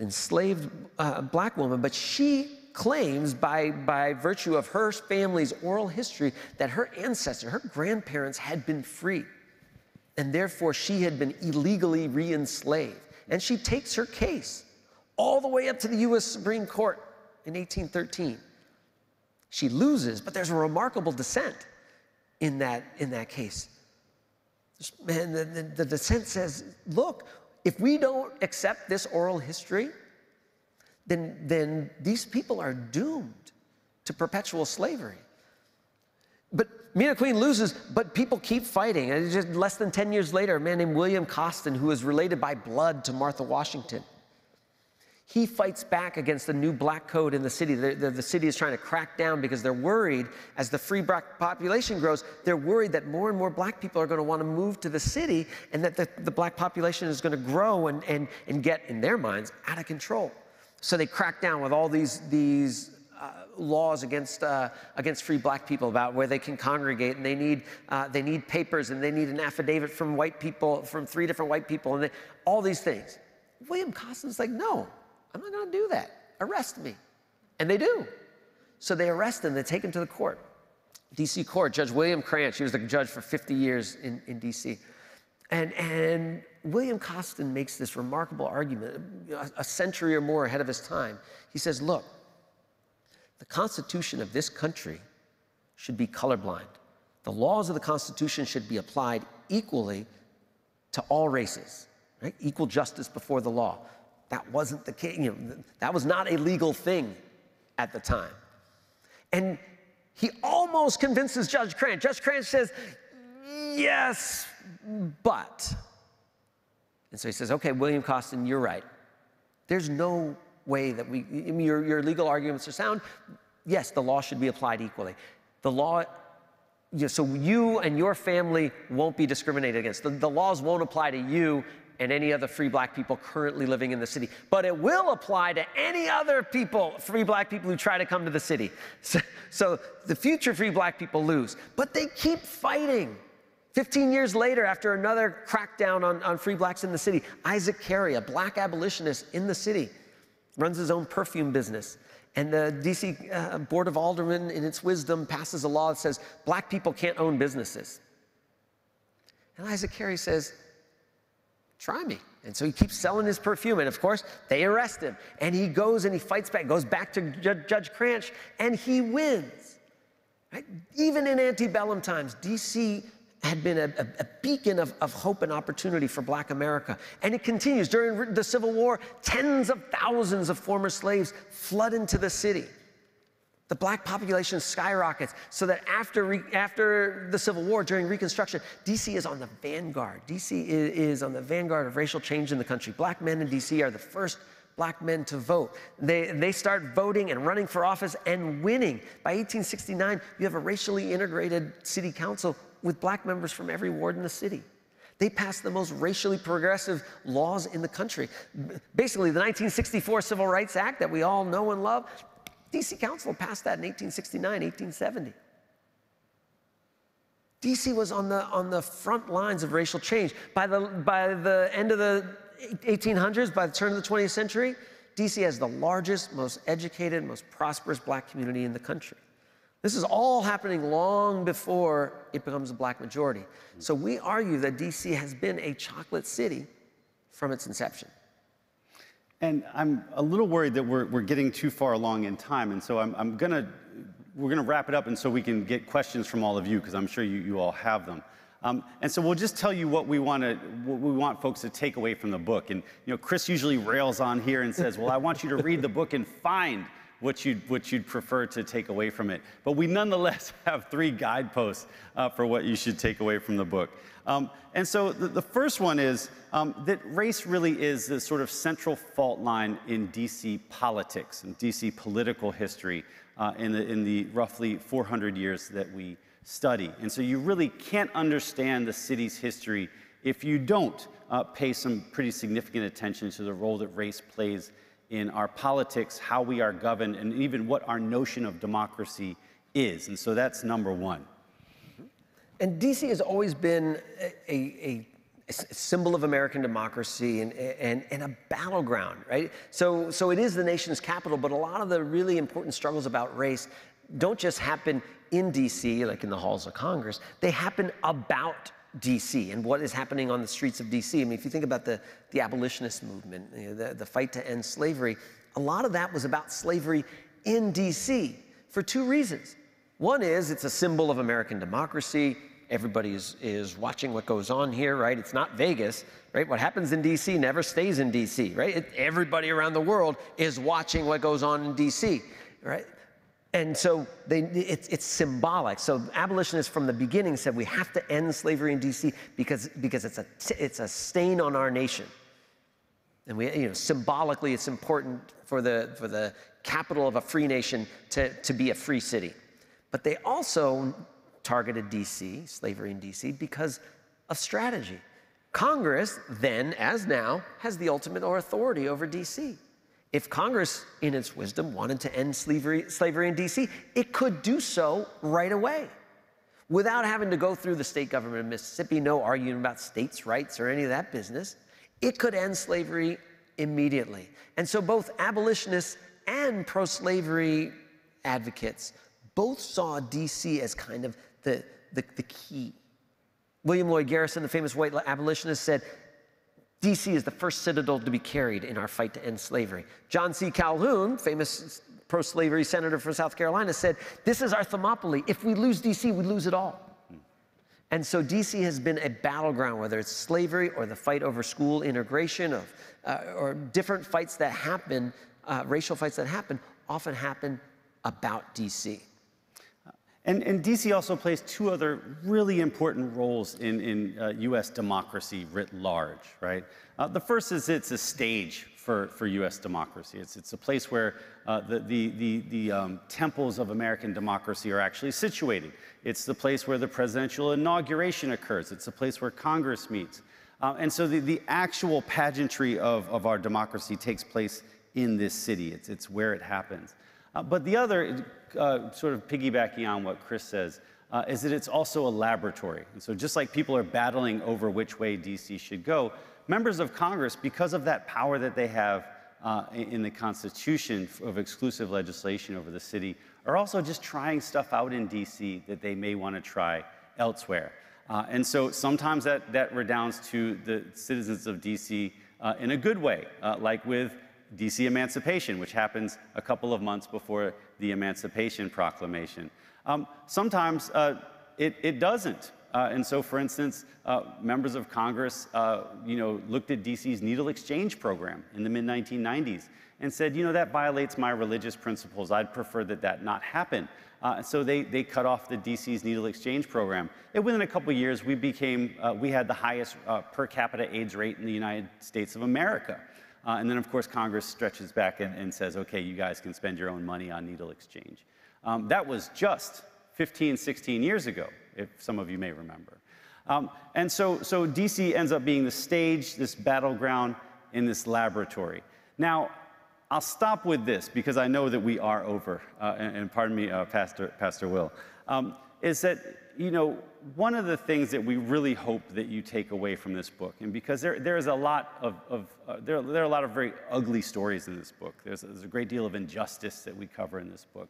Speaker 4: enslaved uh, black woman, but she claims by, by virtue of her family's oral history that her ancestor, her grandparents had been free. And therefore, she had been illegally re enslaved. And she takes her case all the way up to the US Supreme Court in 1813. She loses, but there's a remarkable dissent in that, in that case. And the, the, the dissent says look, if we don't accept this oral history, then, then these people are doomed to perpetual slavery. But Mima Queen loses, but people keep fighting. And just less than 10 years later, a man named William Costin, who is related by blood to Martha Washington, he fights back against the new black code in the city. The, the, the, city is trying to crack down because they're worried as the free black population grows, they're worried that more and more black people are going to want to move to the city and that the, the black population is going to grow and, and, and get, in their minds, out of control. So they crack down with all these, these uh, laws against, uh, against free black people about where they can congregate and they need, uh, they need papers and they need an affidavit from white people, from three different white people, and they, all these things. William Costin's like, no, I'm not to do that. Arrest me. And they do. So they arrest him, they take him to the court. DC court, Judge William Cranch, he was the judge for 50 years in, in DC. And, and William Costin makes this remarkable argument, a century or more ahead of his time. He says, Look, the Constitution of this country should be colorblind. The laws of the Constitution should be applied equally to all races, right? Equal justice before the law. That wasn't the case. You know, that was not a legal thing at the time. And he almost convinces Judge Cranch. Judge Cranch says, Yes, but. And so he says, okay, William Costin, you're right. There's no way that we, I mean, your, your legal arguments are sound. Yes, the law should be applied equally. The law, you know, so you and your family won't be discriminated against. The, the laws won't apply to you and any other free black people currently living in the city. But it will apply to any other people, free black people who try to come to the city. So, so the future free black people lose. But they keep fighting. 15 years later, after another crackdown on, on free blacks in the city, Isaac Carey, a black abolitionist in the city, runs his own perfume business. And the DC uh, Board of Aldermen, in its wisdom, passes a law that says black people can't own businesses. And Isaac Carey says, try me. And so he keeps selling his perfume. And of course, they arrest him. And he goes and he fights back, goes back to Judge, Judge Cranch, and he wins. Right? Even in antebellum times, DC had been a, a, a beacon of, of, hope and opportunity for black America. And it continues. During the Civil War, tens of thousands of former slaves flood into the city. The black population skyrockets so that after, after the Civil War, during Reconstruction, DC is on the vanguard. DC is, is on the vanguard of racial change in the country. Black men in DC are the first black men to vote. They, they start voting and running for office and winning. By 1869, you have a racially integrated city council with black members from every ward in the city. They passed the most racially progressive laws in the country. Basically, the 1964 Civil Rights Act that we all know and love, DC Council passed that in 1869, 1870. DC was on the, on the front lines of racial change. By the, by the end of the 1800s, by the turn of the 20th century, DC has the largest, most educated, most prosperous black community in the country. This is all happening long before it becomes a black majority. So we argue that DC has been a chocolate city from its inception.
Speaker 3: And I'm a little worried that we're, we're getting too far along in time. And so I'm, I'm going to, we're going to wrap it up and so we can get questions from all of you because I'm sure you, you all have them. Um, and so we'll just tell you what we want to, what we want folks to take away from the book. And you know, Chris usually rails on here and says, "Well, I want you to read the book and find what you'd, what you'd prefer to take away from it. But we nonetheless have three guideposts uh, for what you should take away from the book. Um, and so the, the, first one is um, that race really is the sort of central fault line in DC politics and DC political history uh, in, the, in the roughly 400 years that we, study. And so you really can't understand the city's history if you don't uh, pay some pretty significant attention to the role that race plays in our politics, how we are governed, and even what our notion of democracy is. And so that's number one.
Speaker 4: And DC has always been a, a, a symbol of American democracy and, and, and a battleground, right? So, so it is the nation's capital, but a lot of the really important struggles about race don't just happen in DC, like in the halls of Congress, they happen about DC and what is happening on the streets of DC. I mean, if you think about the, the abolitionist movement, you know, the, the fight to end slavery, a lot of that was about slavery in DC for two reasons. One is it's a symbol of American democracy. Everybody is, is watching what goes on here, right? It's not Vegas, right? What happens in DC never stays in DC, right? It, everybody around the world is watching what goes on in DC, right? And so they, it's, it's, symbolic. So abolitionists from the beginning said we have to end slavery in DC because, because it's, a, it's a stain on our nation. And we, you know, symbolically, it's important for the, for the capital of a free nation to, to be a free city. But they also targeted DC, slavery in DC, because of strategy. Congress, then as now, has the ultimate authority over DC. If Congress, in its wisdom, wanted to end slavery, slavery in DC, it could do so right away without having to go through the state government of Mississippi, no arguing about states' rights or any of that business. It could end slavery immediately. And so both abolitionists and pro slavery advocates both saw DC as kind of the, the, the key. William Lloyd Garrison, the famous white abolitionist, said DC is the first citadel to be carried in our fight to end slavery. John C. Calhoun, famous pro slavery senator from South Carolina, said, This is our Thermopylae. If we lose DC, we lose it all. And so DC has been a battleground, whether it's slavery or the fight over school integration of, uh, or different fights that happen, uh, racial fights that happen, often happen about DC.
Speaker 3: And, and, DC also plays two other really important roles in, in uh, US democracy writ large, right? Uh, the first is it's a stage for, for US democracy. It's, it's a place where uh, the, the, the, the um, temples of American democracy are actually situated. It's the place where the presidential inauguration occurs. It's the place where Congress meets. Uh, and so the, the actual pageantry of, of our democracy takes place in this city. It's, it's where it happens. Uh, but the other, uh, sort of piggybacking on what Chris says, uh, is that it's also a laboratory. And so just like people are battling over which way DC should go, members of Congress, because of that power that they have uh, in the Constitution of exclusive legislation over the city, are also just trying stuff out in DC that they may want to try elsewhere. Uh, and so sometimes that, that redounds to the citizens of DC uh, in a good way, like with DC emancipation, which happens a couple of months before the Emancipation Proclamation. Um, sometimes uh, it, it, doesn't. Uh, and so, for instance, uh, members of Congress, uh, you know, looked at DC's needle exchange program in the mid 1990s and said, you know, that violates my religious principles. I'd prefer that that not happen. Uh, so they, they cut off the DC's needle exchange program. And within a couple years, we became, uh, we had the highest per capita AIDS rate in the United States of America. Uh, and then, of course, Congress stretches back and, and, says, okay, you guys can spend your own money on needle exchange. Um, that was just 15, 16 years ago, if some of you may remember. Um, and so, so DC ends up being the stage, this battleground in this laboratory. Now, I'll stop with this because I know that we are over, uh, and, and, pardon me, uh, Pastor, Pastor Will, um, is that you know, one of the things that we really hope that you take away from this book, and because there, there is a lot of, of uh, there, there are a lot of very ugly stories in this book. There's, there's a great deal of injustice that we cover in this book.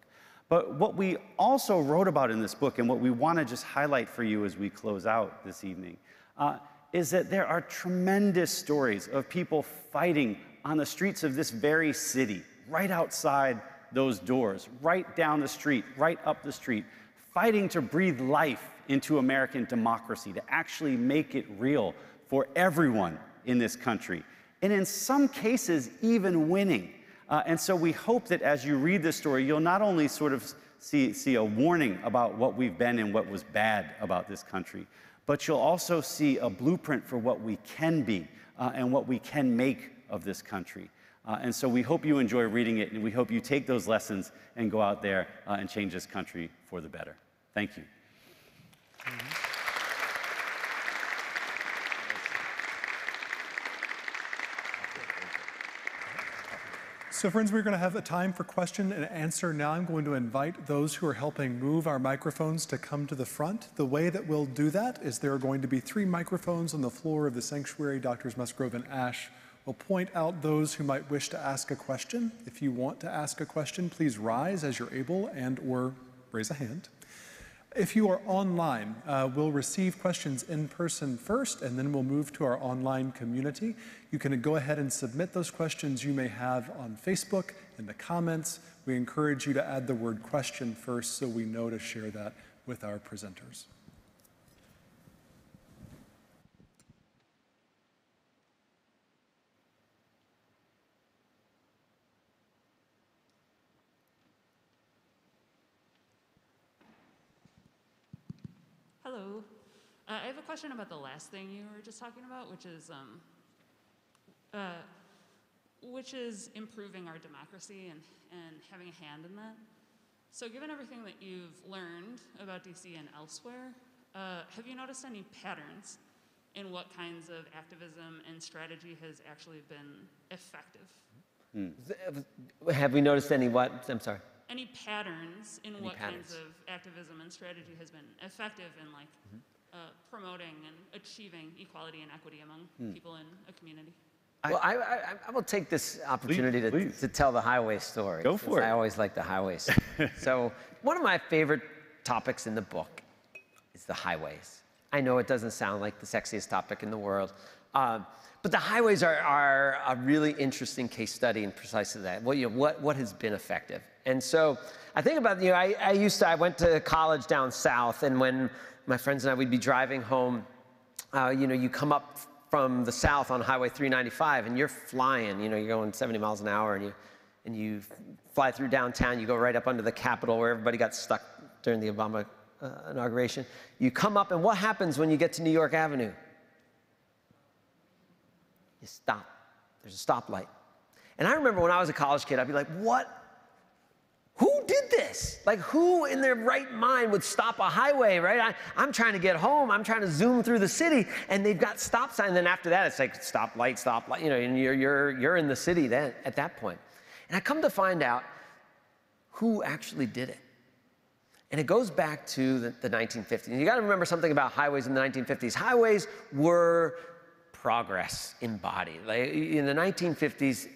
Speaker 3: But what we also wrote about in this book, and what we want to just highlight for you as we close out this evening, uh, is that there are tremendous stories of people fighting on the streets of this very city, right outside those doors, right down the street, right up the street, fighting to breathe life into American democracy, to actually make it real for everyone in this country. And in some cases, even winning. Uh, and so we hope that as you read this story, you'll not only sort of see, see a warning about what we've been and what was bad about this country, but you'll also see a blueprint for what we can be uh, and what we can make of this country. Uh, and so we hope you enjoy reading it, and we hope you take those lessons and go out there uh, and change this country for the better. Thank you.
Speaker 1: So, friends, we're going to have a time for question and answer now. I'm going to invite those who are helping move our microphones to come to the front. The way that we'll do that is there are going to be three microphones on the floor of the sanctuary. Doctors Musgrove and Asch will point out those who might wish to ask a question. If you want to ask a question, please rise as you're able and or raise a hand. If you are online, uh, we'll receive questions in person first, and then we'll move to our online community. You can go ahead and submit those questions you may have on Facebook in the comments. We encourage you to add the word question first so we know to share that with our presenters.
Speaker 5: Hello. Uh, I have a question about the last thing you were just talking about, which is, um, uh, which is improving our democracy and, and having a hand in that. So, given everything that you've learned about DC and elsewhere, uh, have you noticed any patterns in what kinds of activism and strategy has actually been effective?
Speaker 4: Have we noticed any what? I'm sorry.
Speaker 5: Any patterns in
Speaker 4: Any
Speaker 5: what
Speaker 4: patterns.
Speaker 5: kinds of activism and strategy has been effective in like uh, promoting and achieving equality and equity among people in a community?
Speaker 4: well, I, I, I will take this opportunity to,
Speaker 3: please.
Speaker 4: to tell the highway story.
Speaker 3: Go for it.
Speaker 4: I always like the highways. so, one of my favorite topics in the book is the highways. I know it doesn't sound like the sexiest topic in the world, um, but the highways are, are a really interesting case study in precisely that. What, you know, what, what has been effective? And so I think about, you know, I, I used to, I went to college down south, and when my friends and I would be driving home, uh, you know, you come up from the south on Highway 395 and you're flying, you know, you're going 70 miles an hour and you, and you fly through downtown, you go right up under the Capitol where everybody got stuck during the Obama uh, inauguration. You come up, and what happens when you get to New York Avenue? You stop. There's a stoplight. And I remember when I was a college kid, I'd be like, what? Who did this? Like, who in their right mind would stop a highway, right? I, I'm trying to get home. I'm trying to zoom through the city, and they've got stop sign. Then after that, it's like stop light, stop light. You know, and you're, you're, you're in the city then at that point. And I come to find out who actually did it. And it goes back to the, the 1950s. You got to remember something about highways in the 1950s. Highways were progress embodied. Like in the 1950s,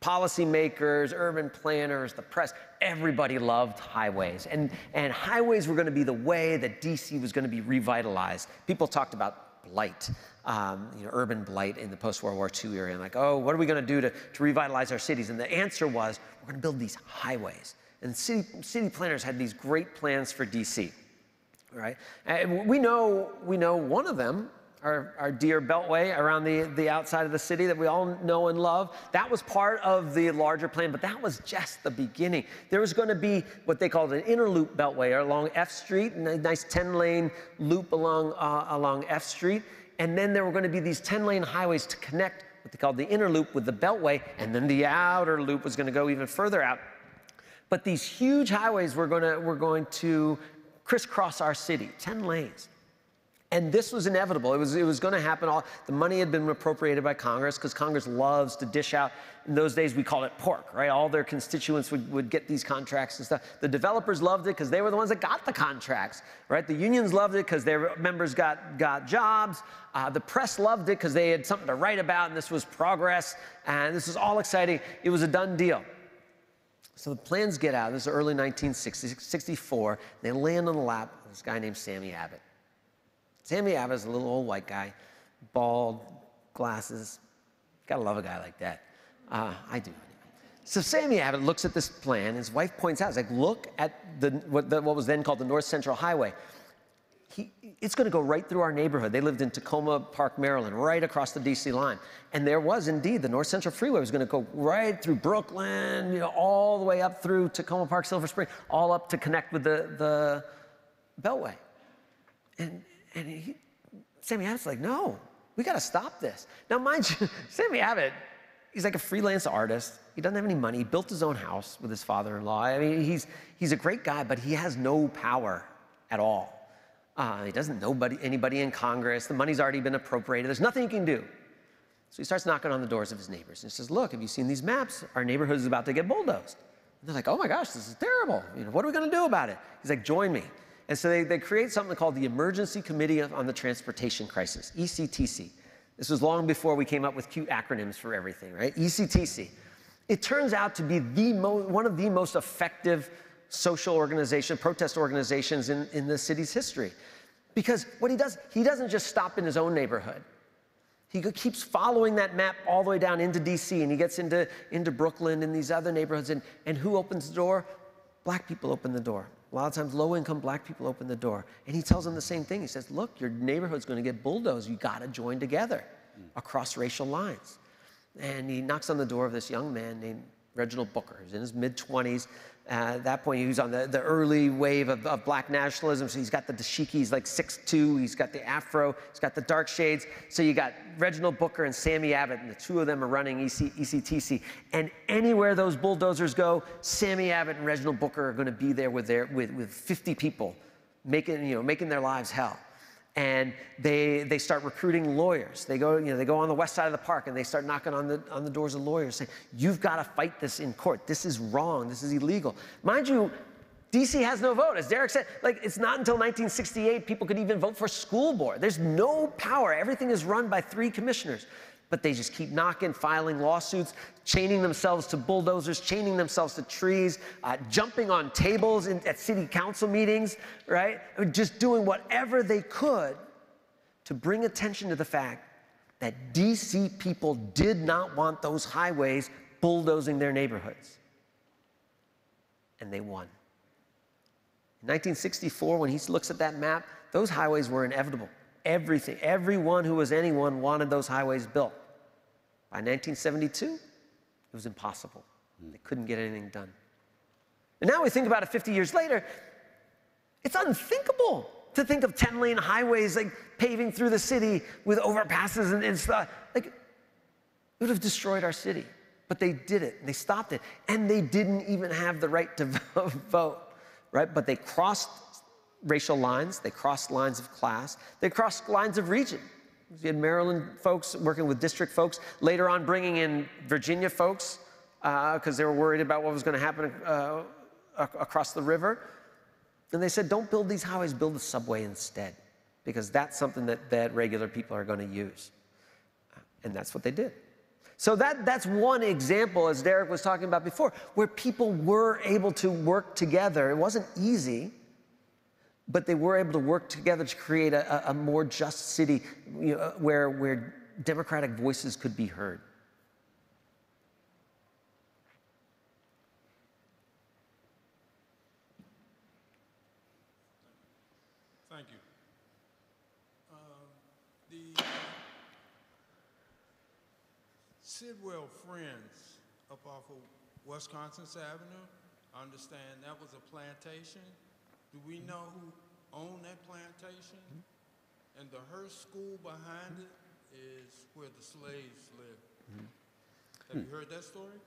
Speaker 4: policymakers, urban planners, the press, everybody loved highways. And, and highways were going to be the way that DC was going to be revitalized. People talked about blight, um, you know, urban blight in the post-World War II era, and like, oh, what are we going to do to, to revitalize our cities? And the answer was, we're going to build these highways. And city, city planners had these great plans for DC, right? And we know, we know one of them, our, our dear Beltway around the, the outside of the city that we all know and love. That was part of the larger plan, but that was just the beginning. There was going to be what they called an inner loop Beltway along F Street, a nice 10 lane loop along, uh, along F Street. And then there were going to be these 10 lane highways to connect what they called the inner loop with the Beltway, and then the outer loop was going to go even further out. But these huge highways were going to, were going to crisscross our city, 10 lanes. And this was inevitable. It was, it was going to happen. All, the money had been appropriated by Congress because Congress loves to dish out. In those days, we called it pork, right? All their constituents would, would get these contracts and stuff. The developers loved it because they were the ones that got the contracts, right? The unions loved it because their members got, got jobs. Uh, the press loved it because they had something to write about, and this was progress, and this was all exciting. It was a done deal. So the plans get out. This is early 1964. They land on the lap of this guy named Sammy Abbott. Sammy is a little old white guy, bald, glasses. Gotta love a guy like that. Uh, I do. So Sammy Abbott looks at this plan. His wife points out, "He's like, look at the what, the, what was then called the North Central Highway. He, it's going to go right through our neighborhood. They lived in Takoma Park, Maryland, right across the DC line. And there was indeed the North Central Freeway was going to go right through Brookland, you know, all the way up through Takoma Park, Silver Spring, all up to connect with the, the Beltway. And, and he, Sammy Abbott's like, no, we got to stop this. Now, mind you, Sammy Abbott, he's like a freelance artist. He doesn't have any money. He built his own house with his father-in-law. I mean, he's, he's a great guy, but he has no power at all. Uh, he doesn't know buddy, anybody in Congress. The money's already been appropriated. There's nothing he can do. So he starts knocking on the doors of his neighbors and he says, Look, have you seen these maps? Our neighborhood is about to get bulldozed. And they're like, Oh my gosh, this is terrible. You know, what are we going to do about it? He's like, Join me. And so they, they create something called the Emergency Committee on the Transportation Crisis, ECTC. This was long before we came up with cute acronyms for everything, right? ECTC. It turns out to be the one of the most effective social organization, protest organizations in, in the city's history. Because what he does, he doesn't just stop in his own neighborhood. He keeps following that map all the way down into DC and he gets into, into Brookland and these other neighborhoods. And, and who opens the door? Black people open the door. A lot of times, low income black people open the door. And he tells them the same thing. He says, Look, your neighborhood's going to get bulldozed. You got to join together across racial lines. And he knocks on the door of this young man named Reginald Booker. He's in his mid 20s. Uh, at that point, he was on the, the early wave of, of, black nationalism. So he's got the dashiki, he's like 6'2, he's got the afro, he's got the dark shades. So you got Reginald Booker and Sammy Abbott, and the two of them are running EC, ECTC. And anywhere those bulldozers go, Sammy Abbott and Reginald Booker are going to be there with, their, with, with 50 people, making, you know, making their lives hell and they, they start recruiting lawyers. They go, you know, they go on the west side of the park and they start knocking on the, on the doors of lawyers saying, You've got to fight this in court. This is wrong. This is illegal. Mind you, DC has no vote. As Derek said, like it's not until 1968 people could even vote for school board. There's no power. Everything is run by three commissioners but they just keep knocking, filing lawsuits, chaining themselves to bulldozers, chaining themselves to trees, uh, jumping on tables in, at city council meetings, right? I mean, just doing whatever they could to bring attention to the fact that DC people did not want those highways bulldozing their neighborhoods. And they won. In 1964, when he looks at that map, those highways were inevitable. Everything, everyone who was anyone wanted those highways built. By 1972, it was impossible. They couldn't get anything done. And now we think about it 50 years later, it's unthinkable to think of 10 lane highways like paving through the city with overpasses and, and stuff. Like, it would have destroyed our city. But they did it. They stopped it. And they didn't even have the right to vote, right? But they crossed racial lines, they crossed lines of class, they crossed lines of region. You had Maryland folks working with district folks, later on bringing in Virginia folks because uh, they were worried about what was going to happen uh, across the river. And they said, don't build these highways, build a subway instead, because that's something that, that regular people are going to use. And that's what they did. So that, that's one example, as Derek was talking about before, where people were able to work together. It wasn't easy, but they were able to work together to create a, a more just city you know, where, where democratic voices could be heard.
Speaker 6: Thank you. Uh, the Sidwell Friends up off of Wisconsin Avenue, I understand that was a plantation do we know who owned that plantation? Mm-hmm. And the Hearst School behind it is where the slaves lived. Mm-hmm. Have you heard that story?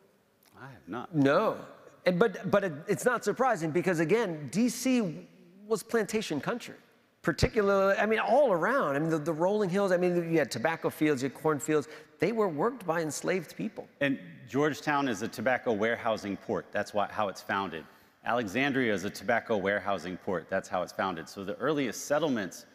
Speaker 3: I have not.
Speaker 4: No. And, but but it, it's not surprising because, again, D.C. was plantation country particularly, I mean, all around. I mean, the, the, rolling hills, I mean, you had tobacco fields, you had cornfields. They were worked by enslaved people.
Speaker 3: And Georgetown is a tobacco warehousing port. That's why, how it's founded. Alexandria is a tobacco warehousing port. That's how it's founded. So the earliest settlements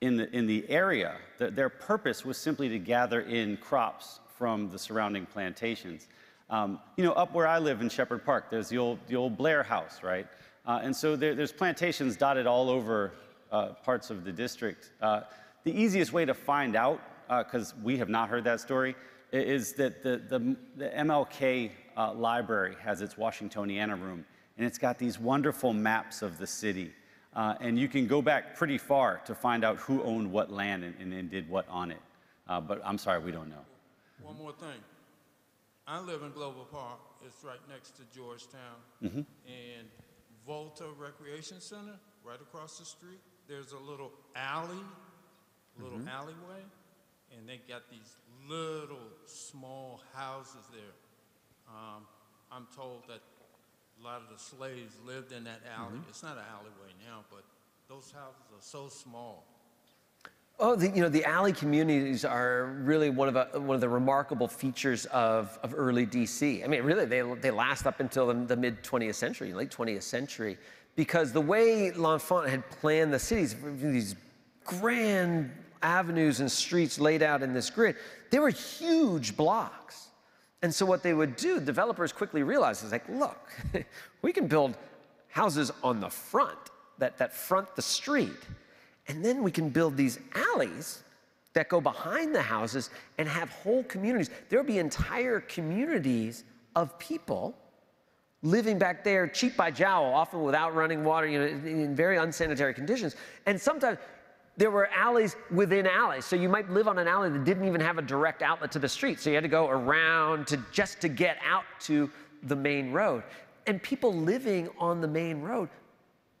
Speaker 3: in the, in the area, the, their purpose was simply to gather in crops from the surrounding plantations. Um, you know, up where I live in Shepherd Park, there's the old, the old Blair House, right? Uh, and so there, there's plantations dotted all over uh, parts of the district. Uh, the easiest way to find out, because uh, we have not heard that story, is that the, the, the MLK uh, library has its Washingtoniana room and it's got these wonderful maps of the city. Uh, and you can go back pretty far to find out who owned what land and, and, and did what on it. Uh, but I'm sorry, we don't know.
Speaker 6: One more thing. I live in Glover Park. It's right next to Georgetown. Mm-hmm. And Volta Recreation Center, right across the street, there's a little alley, little mm-hmm. alleyway, and they got these little small houses there. Um, I'm told that a lot of the slaves lived in that alley. Mm-hmm. It's not an alleyway now, but those houses are so small.
Speaker 4: Oh, the, you know, the alley communities are really one of, a, one of the remarkable features of, of early DC. I mean, really, they, they last up until the, the mid 20th century, late 20th century, because the way L'Enfant had planned the cities, these grand avenues and streets laid out in this grid, they were huge blocks. And so what they would do, developers quickly realized is like, look, we can build houses on the front that, that front the street and then we can build these alleys that go behind the houses and have whole communities. There'll be entire communities of people living back there cheek by jowl, often without running water, you know, in very unsanitary conditions. And sometimes there were alleys within alleys. So you might live on an alley that didn't even have a direct outlet to the street. So you had to go around to just to get out to the main road. And people living on the main road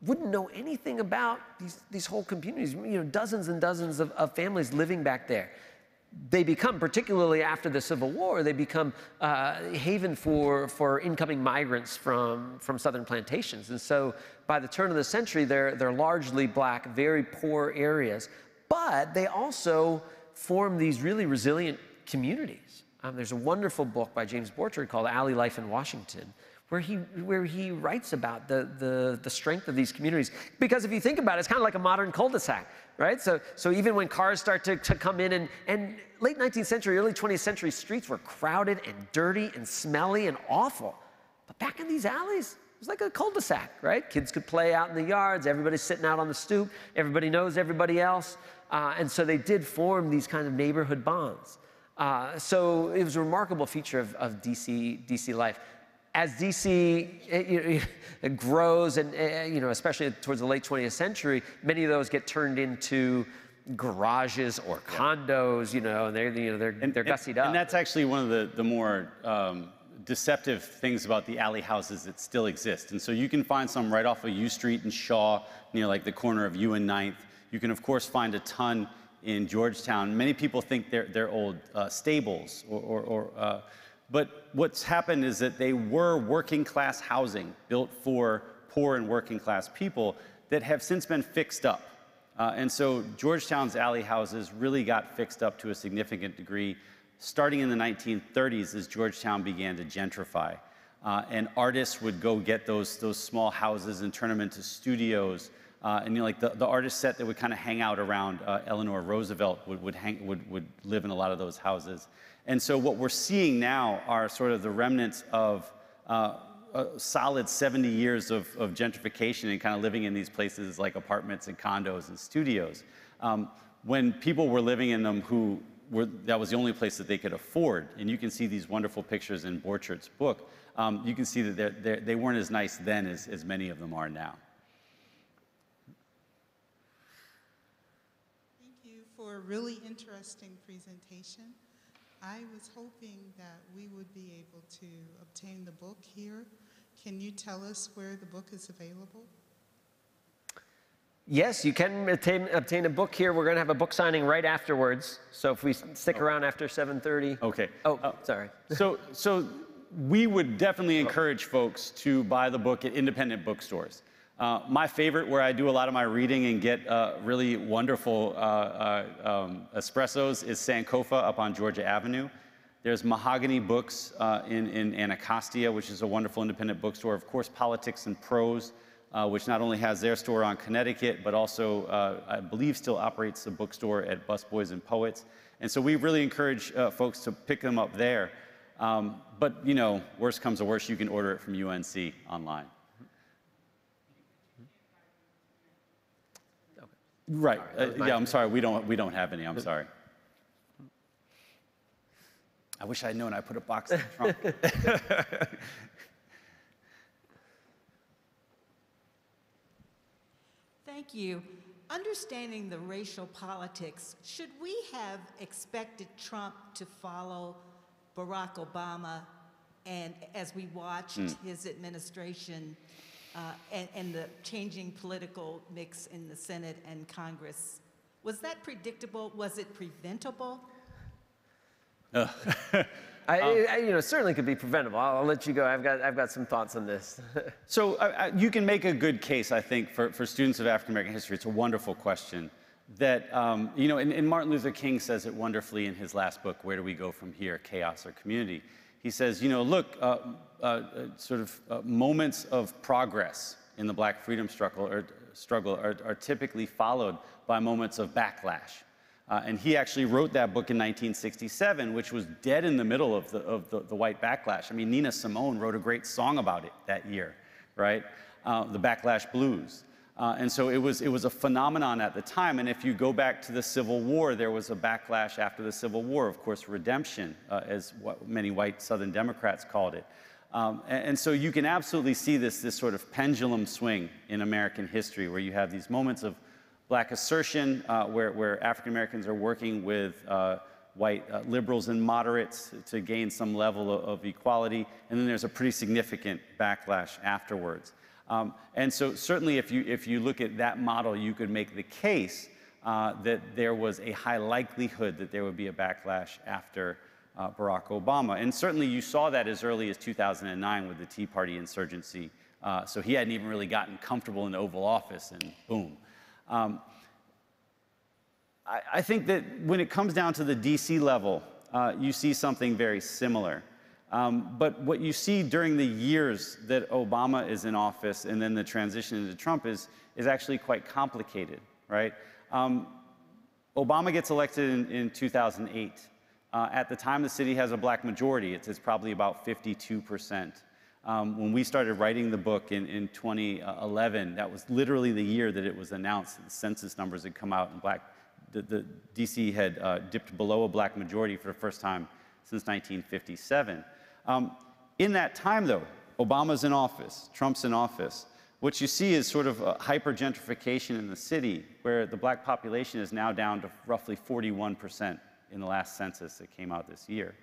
Speaker 4: wouldn't know anything about these, these whole communities, you know, dozens and dozens of, of families living back there. They become, particularly after the Civil War, they become uh, haven for, for incoming migrants from, from southern plantations. And so by the turn of the century, they're, they're largely black, very poor areas, but they also form these really resilient communities. Um, there's a wonderful book by James Borchert called Alley Life in Washington, where he, where he writes about the, the, the strength of these communities. Because if you think about it, it's kind of like a modern cul-de-sac, right? So, so even when cars start to, to come in, and, and late 19th century, early 20th century streets were crowded and dirty and smelly and awful. But back in these alleys, it was like a cul-de-sac, right? Kids could play out in the yards, everybody's sitting out on the stoop, everybody knows everybody else. Uh, and so they did form these kind of neighborhood bonds. Uh, so it was a remarkable feature of, of DC, DC life as DC it, it grows, and eh, you know, especially towards the late 20th century, many of those get turned into garages or condos, you know, and they're you know they're
Speaker 3: and,
Speaker 4: they're gussied up.
Speaker 3: And that's actually one of the the more um, deceptive things about the alley houses that still exist. And so you can find some right off of U Street and Shaw, near like the corner of U and 9th. You can of course find a ton in Georgetown. Many people think they're they're old uh, stables or, or, or uh, but what's happened is that they were working class housing built for poor and working class people that have since been fixed up. Uh, and so Georgetown's alley houses really got fixed up to a significant degree starting in the 1930s as Georgetown began to gentrify. Uh, and artists would go get those, those small houses and turn them into studios. Uh, and you know, like the, the artist set that would kind of hang out around uh, Eleanor Roosevelt would, would, hang, would, would live in a lot of those houses. And so what we're seeing now are sort of the remnants of uh, a solid 70 years of, of, gentrification and kind of living in these places like apartments and condos and studios. Um, when people were living in them who were, that was the only place that they could afford, and you can see these wonderful pictures in Borchert's book, um, you can see that they're, they're, they were not as nice then as, as many of them are now.
Speaker 7: Thank you for a really interesting presentation. I was hoping that we would be able to obtain the book here. Can you tell us where the book is available?
Speaker 4: Yes, you can obtain, obtain a book here. We're going to have a book signing right afterwards. So if we stick oh. around after 7:30.
Speaker 3: Okay.
Speaker 4: Oh, uh, sorry.
Speaker 3: So so we would definitely encourage folks to buy the book at independent bookstores. Uh, my favorite, where I do a lot of my reading and get uh, really wonderful uh, uh um, espressos, is Sankofa up on Georgia Avenue. There's Mahogany Books uh, in, in Anacostia, which is a wonderful independent bookstore. Of course, Politics and Prose, uh, which not only has their store on Connecticut, but also, I believe, still operates a bookstore at Busboys and Poets. And so we really encourage folks to pick them up there. Um, but, you know, worst comes to worst, you can order it from UNC online. Right. Uh, yeah, I'm sorry. We don't, we don't have any. I'm sorry. I wish I'd known I put a box in the trunk.
Speaker 8: Thank you. Understanding the racial politics, should we have expected Trump to follow Barack Obama and as we watched mm. his administration uh, and, and the changing political mix in the Senate and Congress. Was that predictable? Was it preventable?
Speaker 3: Uh,
Speaker 4: I, I, you know, certainly could be preventable. I'll, I'll, let you go. I've got, I've got some thoughts on this.
Speaker 3: so uh, you can make a good case, I think, for, for students of African American history. It's a wonderful question. That, um, you know, and, and, Martin Luther King says it wonderfully in his last book, Where Do We Go From Here? Chaos or Community. He says, you know, look, uh, uh, uh sort of uh, moments of progress in the black freedom struggle, are, struggle are, are typically followed by moments of backlash. Uh, and he actually wrote that book in 1967, which was dead in the middle of, the, of the, the, white backlash. I mean, Nina Simone wrote a great song about it that year, right? Uh, the Backlash Blues. Uh, and so it was, it was a phenomenon at the time. And if you go back to the Civil War, there was a backlash after the Civil War, of course, redemption, uh, as many white Southern Democrats called it. Um, and, and, so you can absolutely see this, this sort of pendulum swing in American history where you have these moments of black assertion, uh, where, where African Americans are working with uh, white uh, liberals and moderates to gain some level of, of, equality, and then there's a pretty significant backlash afterwards. Um, and so certainly if you, if you look at that model, you could make the case uh, that there was a high likelihood that there would be a backlash after uh, Barack Obama. And certainly you saw that as early as 2009 with the Tea Party insurgency. Uh, so he hadn't even really gotten comfortable in the Oval Office, and boom. Um, I, I, think that when it comes down to the DC level, uh, you see something very similar. Um, but what you see during the years that Obama is in office and then the transition into Trump is, is actually quite complicated, right? Um, Obama gets elected in, in 2008. Uh, at the time, the city has a black majority. It's, it's probably about 52 percent. Um, when we started writing the book in, in 2011, that was literally the year that it was announced that the census numbers had come out and black, the, the DC had uh, dipped below a black majority for the first time since 1957. Um, in that time, though, Obama's in office, Trump's in office. What you see is sort of a hyper gentrification in the city, where the black population is now down to roughly 41% in the last census that came out this year.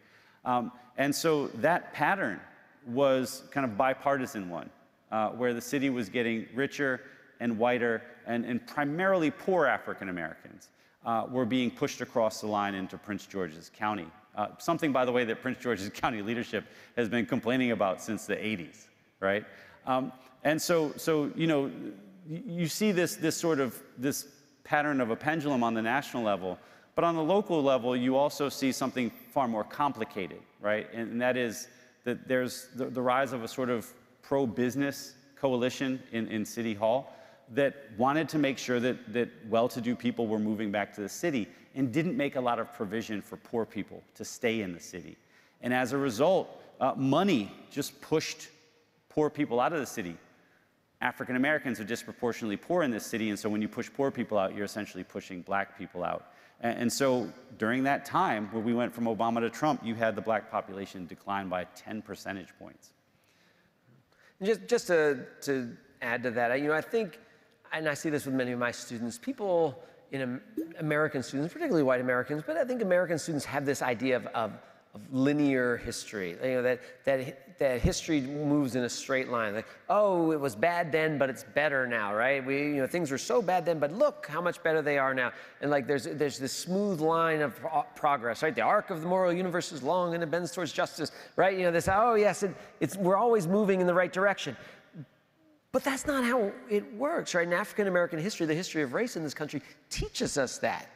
Speaker 3: Um, and so that pattern was kind of bipartisan one, uh, where the city was getting richer and whiter and, and primarily poor African Americans uh, were being pushed across the line into Prince George's County. Uh, something, by the way, that Prince George's County leadership has been complaining about since the 80s, right? Um, and so, so, you know, you see this, this sort of, this pattern of a pendulum on the national level, but on the local level, you also see something far more complicated, right? And, and that is that there's the, the rise of a sort of pro-business coalition in, in City Hall that wanted to make sure that, that well-to-do people were moving back to the city and didn't make a lot of provision for poor people to stay in the city. And as a result, uh, money just pushed poor people out of the city. African Americans are disproportionately poor in this city, and so when you push poor people out, you're essentially pushing black people out. And, so during that time, when we went from Obama to Trump, you had the black population decline by 10 percentage points.
Speaker 4: Just, just to, to add to that, you know, I think, and I see this with many of my students, people in American students, particularly white Americans, but I think American students have this idea of, of linear history. You know, that, that, that history moves in a straight line. Like, oh, it was bad then, but it's better now, right? We, you know, things were so bad then, but look how much better they are now. And like, there's, there's this smooth line of progress, right? The arc of the moral universe is long and it bends towards justice, right? You know, this, oh, yes, it, it's, we're always moving in the right direction. But that's not how it works, right? In African American history, the history of race in this country teaches us that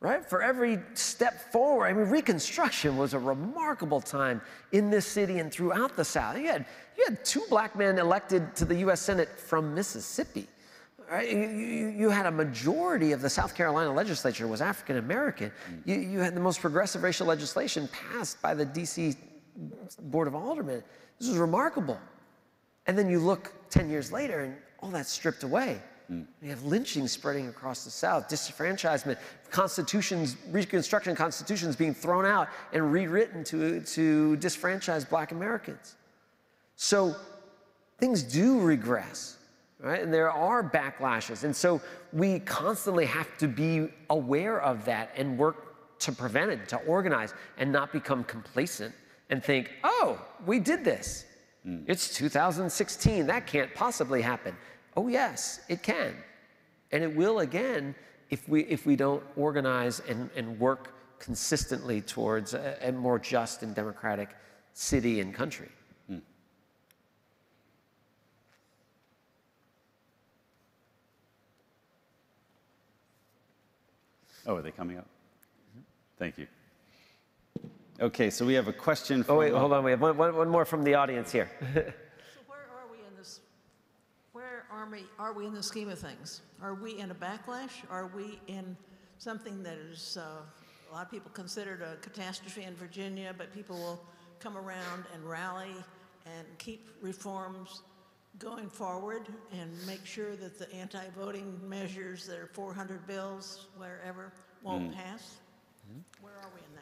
Speaker 4: right? For every step forward. I mean, Reconstruction was a remarkable time in this city and throughout the South. You had, you had two black men elected to the U.S. Senate from Mississippi. Right? You, you, you, had a majority of the South Carolina legislature was African American. You, you had the most progressive racial legislation passed by the D.C. Board of Aldermen. This was remarkable. And then you look 10 years later and all that's stripped away. Mm. We have lynching spreading across the South, disenfranchisement, constitutions, Reconstruction constitutions being thrown out and rewritten to, to disfranchise black Americans. So things do regress, right? And there are backlashes. And so we constantly have to be aware of that and work to prevent it, to organize, and not become complacent and think, oh, we did this. Mm. It's 2016. That can't possibly happen. Oh, yes, it can. And it will again if we, if we don't organize and, and work consistently towards a, a more just and democratic city and country. Hmm.
Speaker 3: Oh, are they coming up? Thank you. Okay, so we have a question oh, from.
Speaker 4: Oh, wait, hold on. We have one, one, one more from the audience here.
Speaker 9: So where are we in this, where are we, are we in the scheme of things? Are we in a backlash? Are we in something that is, uh, a lot of people considered a catastrophe in Virginia, but people will come around and rally and keep reforms going forward and make sure that the anti-voting measures that are 400 bills, wherever, won't pass? Where are we in that?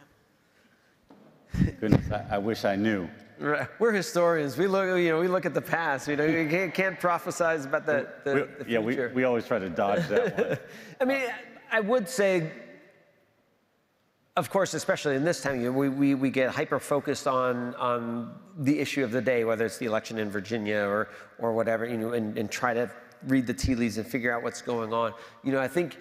Speaker 3: Goodness, I, I wish I knew.
Speaker 4: Right. We're historians. We look, you know, we look at the past. You know, you can't, can't prophesize about the, the,
Speaker 3: We-
Speaker 4: the
Speaker 3: yeah, we, we always try to dodge that one.
Speaker 4: I mean, I would say, of course, especially in this time, you know, we, we, we get hyper focused on, on the issue of the day, whether it's the election in Virginia or, or whatever, you know, and, and try to read the tea leaves and figure out what's going on. You know, I think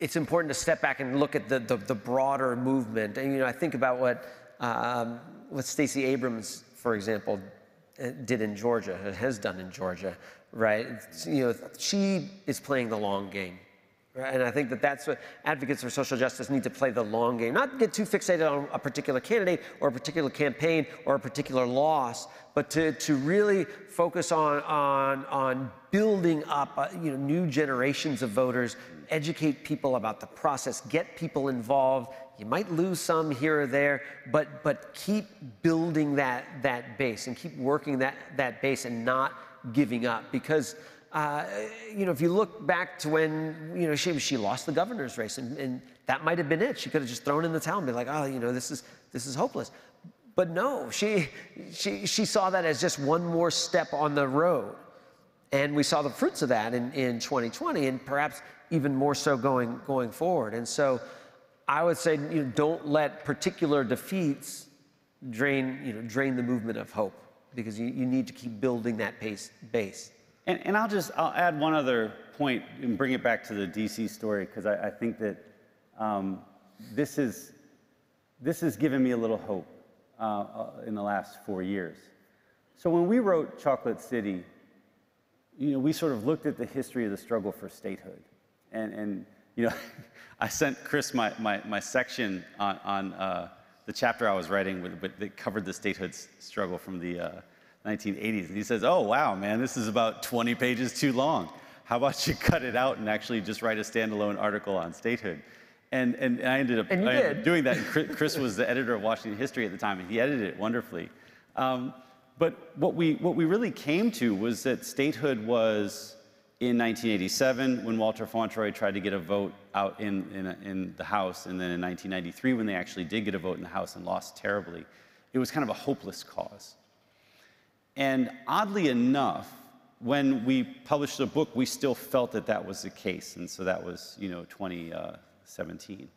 Speaker 4: it's important to step back and look at the, the, the broader movement. And, you know, I think about what, um, what Stacey Abrams, for example, uh, did in Georgia, has done in Georgia, right? You know, she is playing the long game. And I think that that's what advocates for social justice need to play the long game, not get too fixated on a particular candidate or a particular campaign or a particular loss, but to, to really focus on, on, on building up uh, you know, new generations of voters, educate people about the process, get people involved. You might lose some here or there, but, but keep building that, that base and keep working that, that base and not giving up because uh, you know, if you look back to when, you know, she, she lost the governor's race and, and that might have been it. She could have just thrown in the towel and been like, oh, you know, this is, this is hopeless. But no, she, she, she saw that as just one more step on the road. And we saw the fruits of that in, in 2020 and perhaps even more so going, going forward. And so I would say, you know, don't let particular defeats drain, you know, drain the movement of hope because you, you need to keep building that pace, base.
Speaker 3: And, and I'll just I'll add one other point and bring it back to the DC story because I, I think that um, this is this has given me a little hope uh, uh, in the last four years. So when we wrote Chocolate City, you know, we sort of looked at the history of the struggle for statehood, and and you know, I sent Chris my my, my section on on uh, the chapter I was writing with, with, that covered the statehood struggle from the uh, 1980s. And he says, Oh, wow, man, this is about 20 pages too long. How about you cut it out and actually just write a standalone article on statehood? And, and I ended up,
Speaker 4: And
Speaker 3: I ended up doing that. And Chris- Chris was the editor of Washington History at the time, and he edited it wonderfully. Um, but what we, what we really came to was that statehood was in 1987 when Walter Fauntroy tried to get a vote out in, in, in the House, and then in 1993 when they actually did get a vote in the House and lost terribly. It was kind of a hopeless cause. And oddly enough, when we published the book, we still felt that that was the case. And so that was, you know, 2017.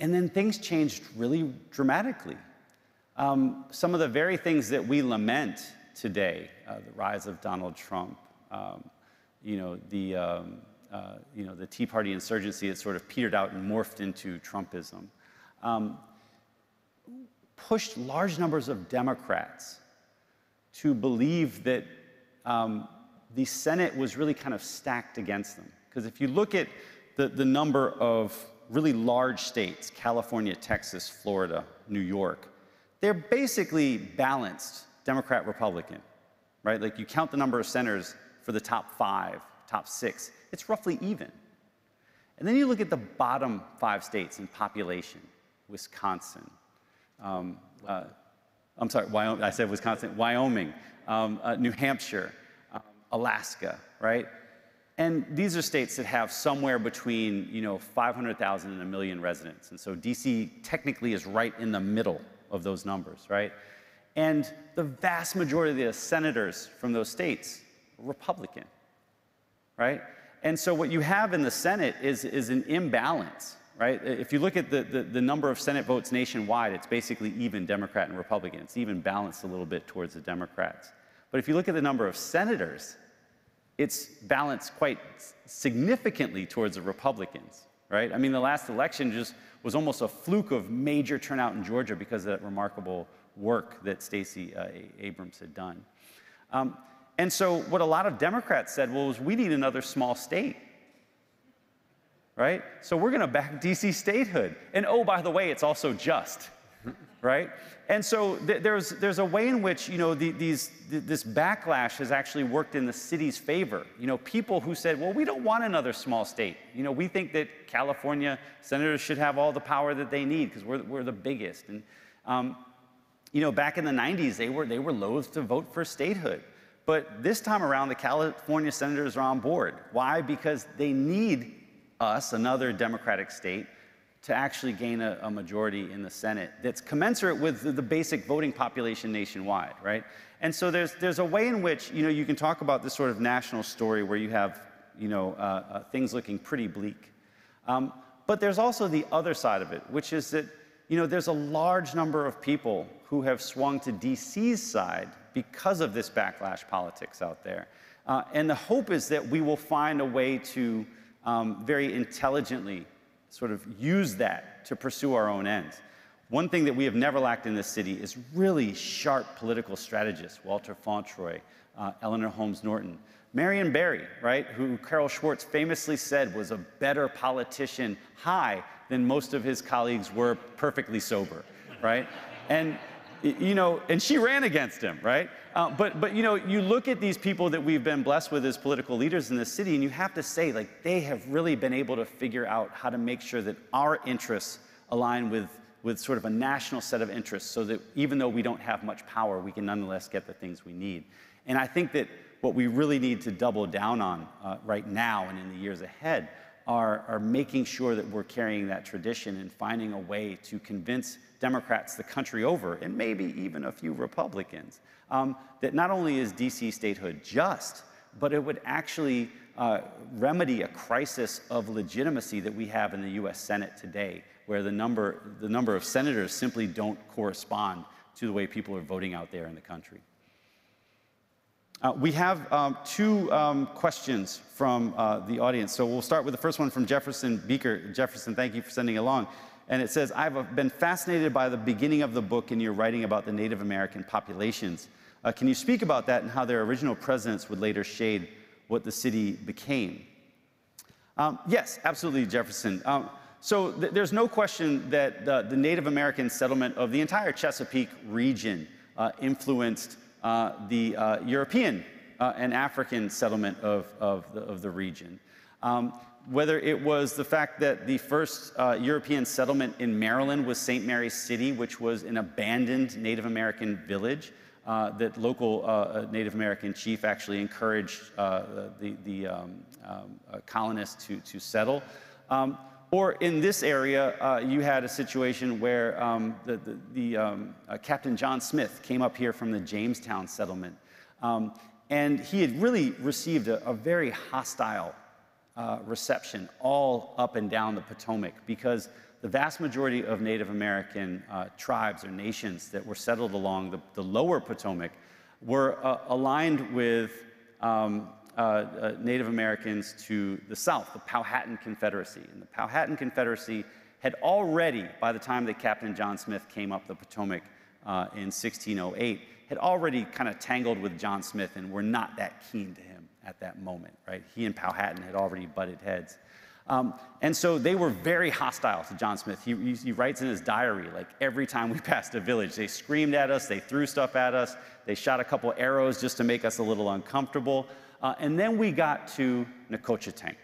Speaker 3: And then things changed really dramatically. Um, some of the very things that we lament today, uh, the rise of Donald Trump, um, you know, the, um, uh, you know, the Tea Party insurgency that sort of petered out and morphed into Trumpism, um, pushed large numbers of Democrats to believe that um, the Senate was really kind of stacked against them. Because if you look at the, the number of really large states, California, Texas, Florida, New York, they're basically balanced Democrat Republican, right? Like you count the number of senators for the top five, top six, it's roughly even. And then you look at the bottom five states in population Wisconsin, um, uh, I'm sorry, Wyoming, I said Wisconsin, Wyoming, um, uh, New Hampshire, um, Alaska, right? And these are states that have somewhere between, you know, 500,000 and a million residents. And so DC technically is right in the middle of those numbers, right? And the vast majority of the senators from those states are Republican, right? And so what you have in the Senate is, is an imbalance, right? If you look at the, the, the number of Senate votes nationwide, it's basically even Democrat and Republican. It's even balanced a little bit towards the Democrats. But if you look at the number of senators, it's balanced quite significantly towards the Republicans, right? I mean, the last election just was almost a fluke of major turnout in Georgia because of that remarkable work that Stacey uh, Abrams had done. Um, and so, what a lot of Democrats said well, was we need another small state, right? So, we're going to back DC statehood. And oh, by the way, it's also just, right? And so, th- there's, there's a way in which, you know, the, these, th- this backlash has actually worked in the city's favor. You know, people who said, well, we don't want another small state. You know, we think that California senators should have all the power that they need because we're, we're the biggest. And, um, you know, back in the 90s, they were, they were loath to vote for statehood. But this time around, the California senators are on board. Why? Because they need us, another Democratic state, to actually gain a, a, majority in the Senate that's commensurate with the, the, basic voting population nationwide, right? And so there's, there's a way in which, you know, you can talk about this sort of national story where you have, you know, uh, uh, things looking pretty bleak. Um, but there's also the other side of it, which is that, you know, there's a large number of people who have swung to DC's side because of this backlash politics out there. Uh, and the hope is that we will find a way to um, very intelligently sort of use that to pursue our own ends. One thing that we have never lacked in this city is really sharp political strategists, Walter Fauntroy, uh, Eleanor Holmes Norton, Marion Barry, right, who Carol Schwartz famously said was a better politician high than most of his colleagues were perfectly sober, right? And you know, and she ran against him, right? Uh, but, but, you know, you look at these people that we've been blessed with as political leaders in the city, and you have to say, like, they have really been able to figure out how to make sure that our interests align with, with sort of a national set of interests so that even though we don't have much power, we can nonetheless get the things we need. And I think that what we really need to double down on uh, right now and in the years ahead are, are making sure that we're carrying that tradition and finding a way to convince Democrats the country over, and maybe even a few Republicans, um, that not only is DC statehood just, but it would actually uh, remedy a crisis of legitimacy that we have in the US Senate today, where the number, the number of senators simply don't correspond to the way people are voting out there in the country. Uh, we have um, two um, questions from uh, the audience. So we'll start with the first one from Jefferson Beaker. Jefferson, thank you for sending along. And it says, I've been fascinated by the beginning of the book in your writing about the Native American populations. Uh, can you speak about that and how their original presence would later shade what the city became? Um, yes, absolutely, Jefferson. Um, so th there's no question that the, Native American settlement of the entire Chesapeake region uh, influenced uh, the uh, European uh, and African settlement of, of, the, of the region. Um, whether it was the fact that the first uh, European settlement in Maryland was St. Mary's City, which was an abandoned Native American village uh, that local uh, uh Native American chief actually encouraged uh, the, the um, um, uh, colonists to, to settle. Um, or in this area, you had a situation where um, the, the, the um, Captain John Smith came up here from the Jamestown settlement. Um, and he had really received a, a very hostile uh, reception all up and down the Potomac because the vast majority of Native American uh, tribes or nations that were settled along the, the lower Potomac were uh, aligned with um, uh, uh, Native Americans to the south, the Powhatan Confederacy. And the Powhatan Confederacy had already, by the time that Captain John Smith came up the Potomac uh, in 1608, had already kind of tangled with John Smith and were not that keen to him at that moment, right? He and Powhatan had already butted heads. Um, and so they were very hostile to John Smith. He, he, he, writes in his diary, like every time we passed a village, they screamed at us, they threw stuff at us, they shot a couple arrows just to make us a little uncomfortable. Uh, and then we got to Nacotchtank,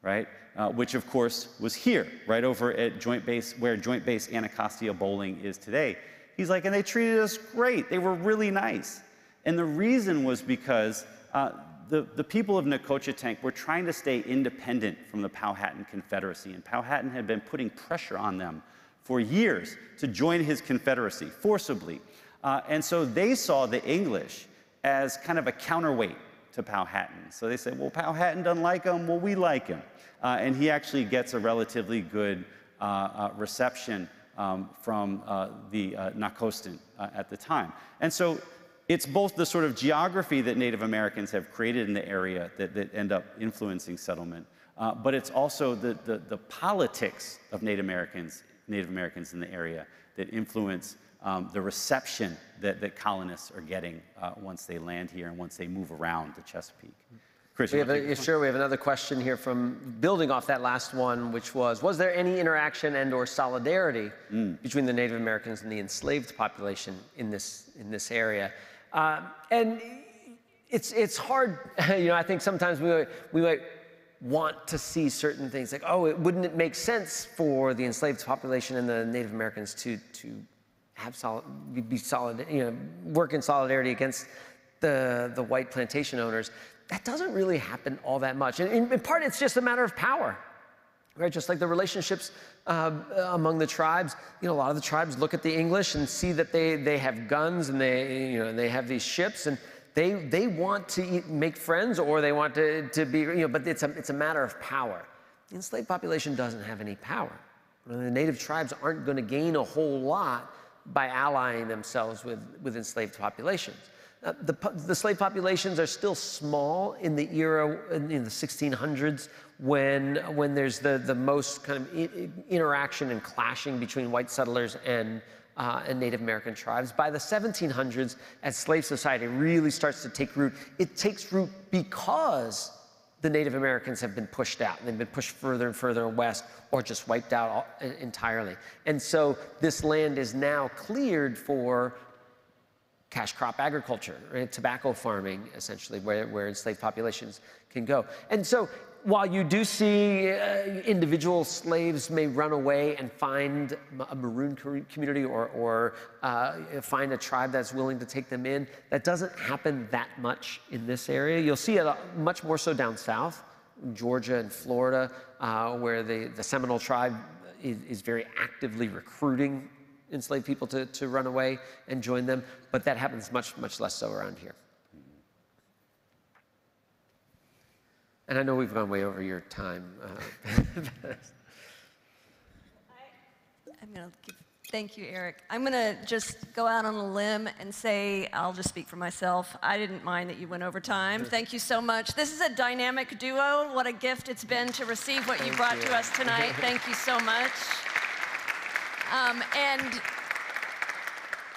Speaker 3: right? Uh, which of course was here, right over at Joint Base, where Joint Base Anacostia Bolling is today. He's like, and they treated us great. They were really nice. And the reason was because uh, the, the people of Nacotchtank were trying to stay independent from the Powhatan Confederacy, and Powhatan had been putting pressure on them for years to join his confederacy forcibly. Uh, and so they saw the English as kind of a counterweight to Powhatan. So they said, well, Powhatan doesn't like him, well, we like him. Uh, and he actually gets a relatively good uh, uh reception um, from uh, the uh, Nacostan at the time. And so it's both the sort of geography that Native Americans have created in the area that, that end up influencing settlement, uh, but it's also the, the, the politics of Native Americans, Native Americans in the area that influence um, the reception that, that colonists are getting uh, once they land here and once they move around the Chesapeake. Chris,
Speaker 4: We
Speaker 3: you
Speaker 4: have
Speaker 3: wanna
Speaker 4: a, sure, we have another question here from building off that last one, which was, was there any interaction and or solidarity
Speaker 3: Mm.
Speaker 4: between the Native Americans and the enslaved population in this, in this area? Uh, and it's, it's hard, you know, I think sometimes we might, we might want to see certain things like, oh, it, wouldn't it make sense for the enslaved population and the Native Americans to, to have solid, be solid, you know, work in solidarity against the, the white plantation owners. That doesn't really happen all that much. And in, in part, it's just a matter of power, right? Just like the relationships uh, among the tribes. You know, a lot of the tribes look at the English and see that they, they have guns and they, you know, they have these ships and they, they want to eat, make friends or they want to, to be, you know, but it's a, it's a matter of power. The enslaved population doesn't have any power. The native tribes aren't going to gain a whole lot by allying themselves with, with enslaved populations. Uh, the, the slave populations are still small in the era in, in the 1600s when, when there's the, the most kind of i- interaction and clashing between white settlers and, uh, and Native American tribes. By the 1700s, as slave society really starts to take root, it takes root because the Native Americans have been pushed out. They've been pushed further and further west or just wiped out all, entirely. And so this land is now cleared for cash crop agriculture, right? tobacco farming, essentially, where, where enslaved populations can go. And so while you do see uh, individual slaves may run away and find a maroon community or, or uh, find a tribe that's willing to take them in, that doesn't happen that much in this area. You'll see it uh, much more so down south, Georgia and Florida, uh, where the, the Seminole tribe is, is very actively recruiting enslaved people to, to run away and join them, but that happens much, much less so around here. And I know we've gone way over your time. Uh,
Speaker 2: I'm going to give, thank you, Eric. I'm going to just go out on a limb and say, I'll just speak for myself. I didn't mind that you went over time. Thank you so much. This is a dynamic duo. What a gift it's been to receive what you brought
Speaker 4: you.
Speaker 2: to us tonight. Thank you so much. Um, and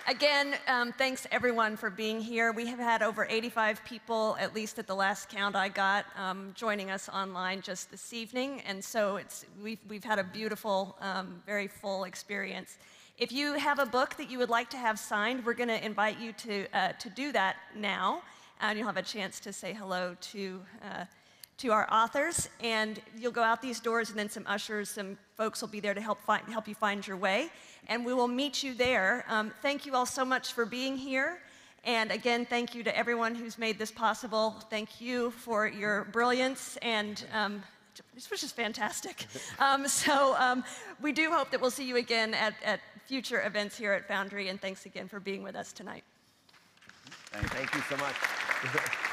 Speaker 2: Again, um, thanks everyone for being here. We have had over 85 people, at least at the last count I got, um, joining us online just this evening, and so it's we've we've had a beautiful, um, very full experience. If you have a book that you would like to have signed, we're going to invite you to uh, to do that now, and you'll have a chance to say hello to. Uh, to our authors, and you'll go out these doors, and then some ushers, some folks will be there to help find, help you find your way, and we will meet you there. Um, thank you all so much for being here, and again, thank you to everyone who's made this possible. Thank you for your brilliance, and um, this was just fantastic. Um, so um, we do hope that we'll see you again at, at future events here at Foundry, and thanks again for being with us tonight.
Speaker 4: Thank you so much.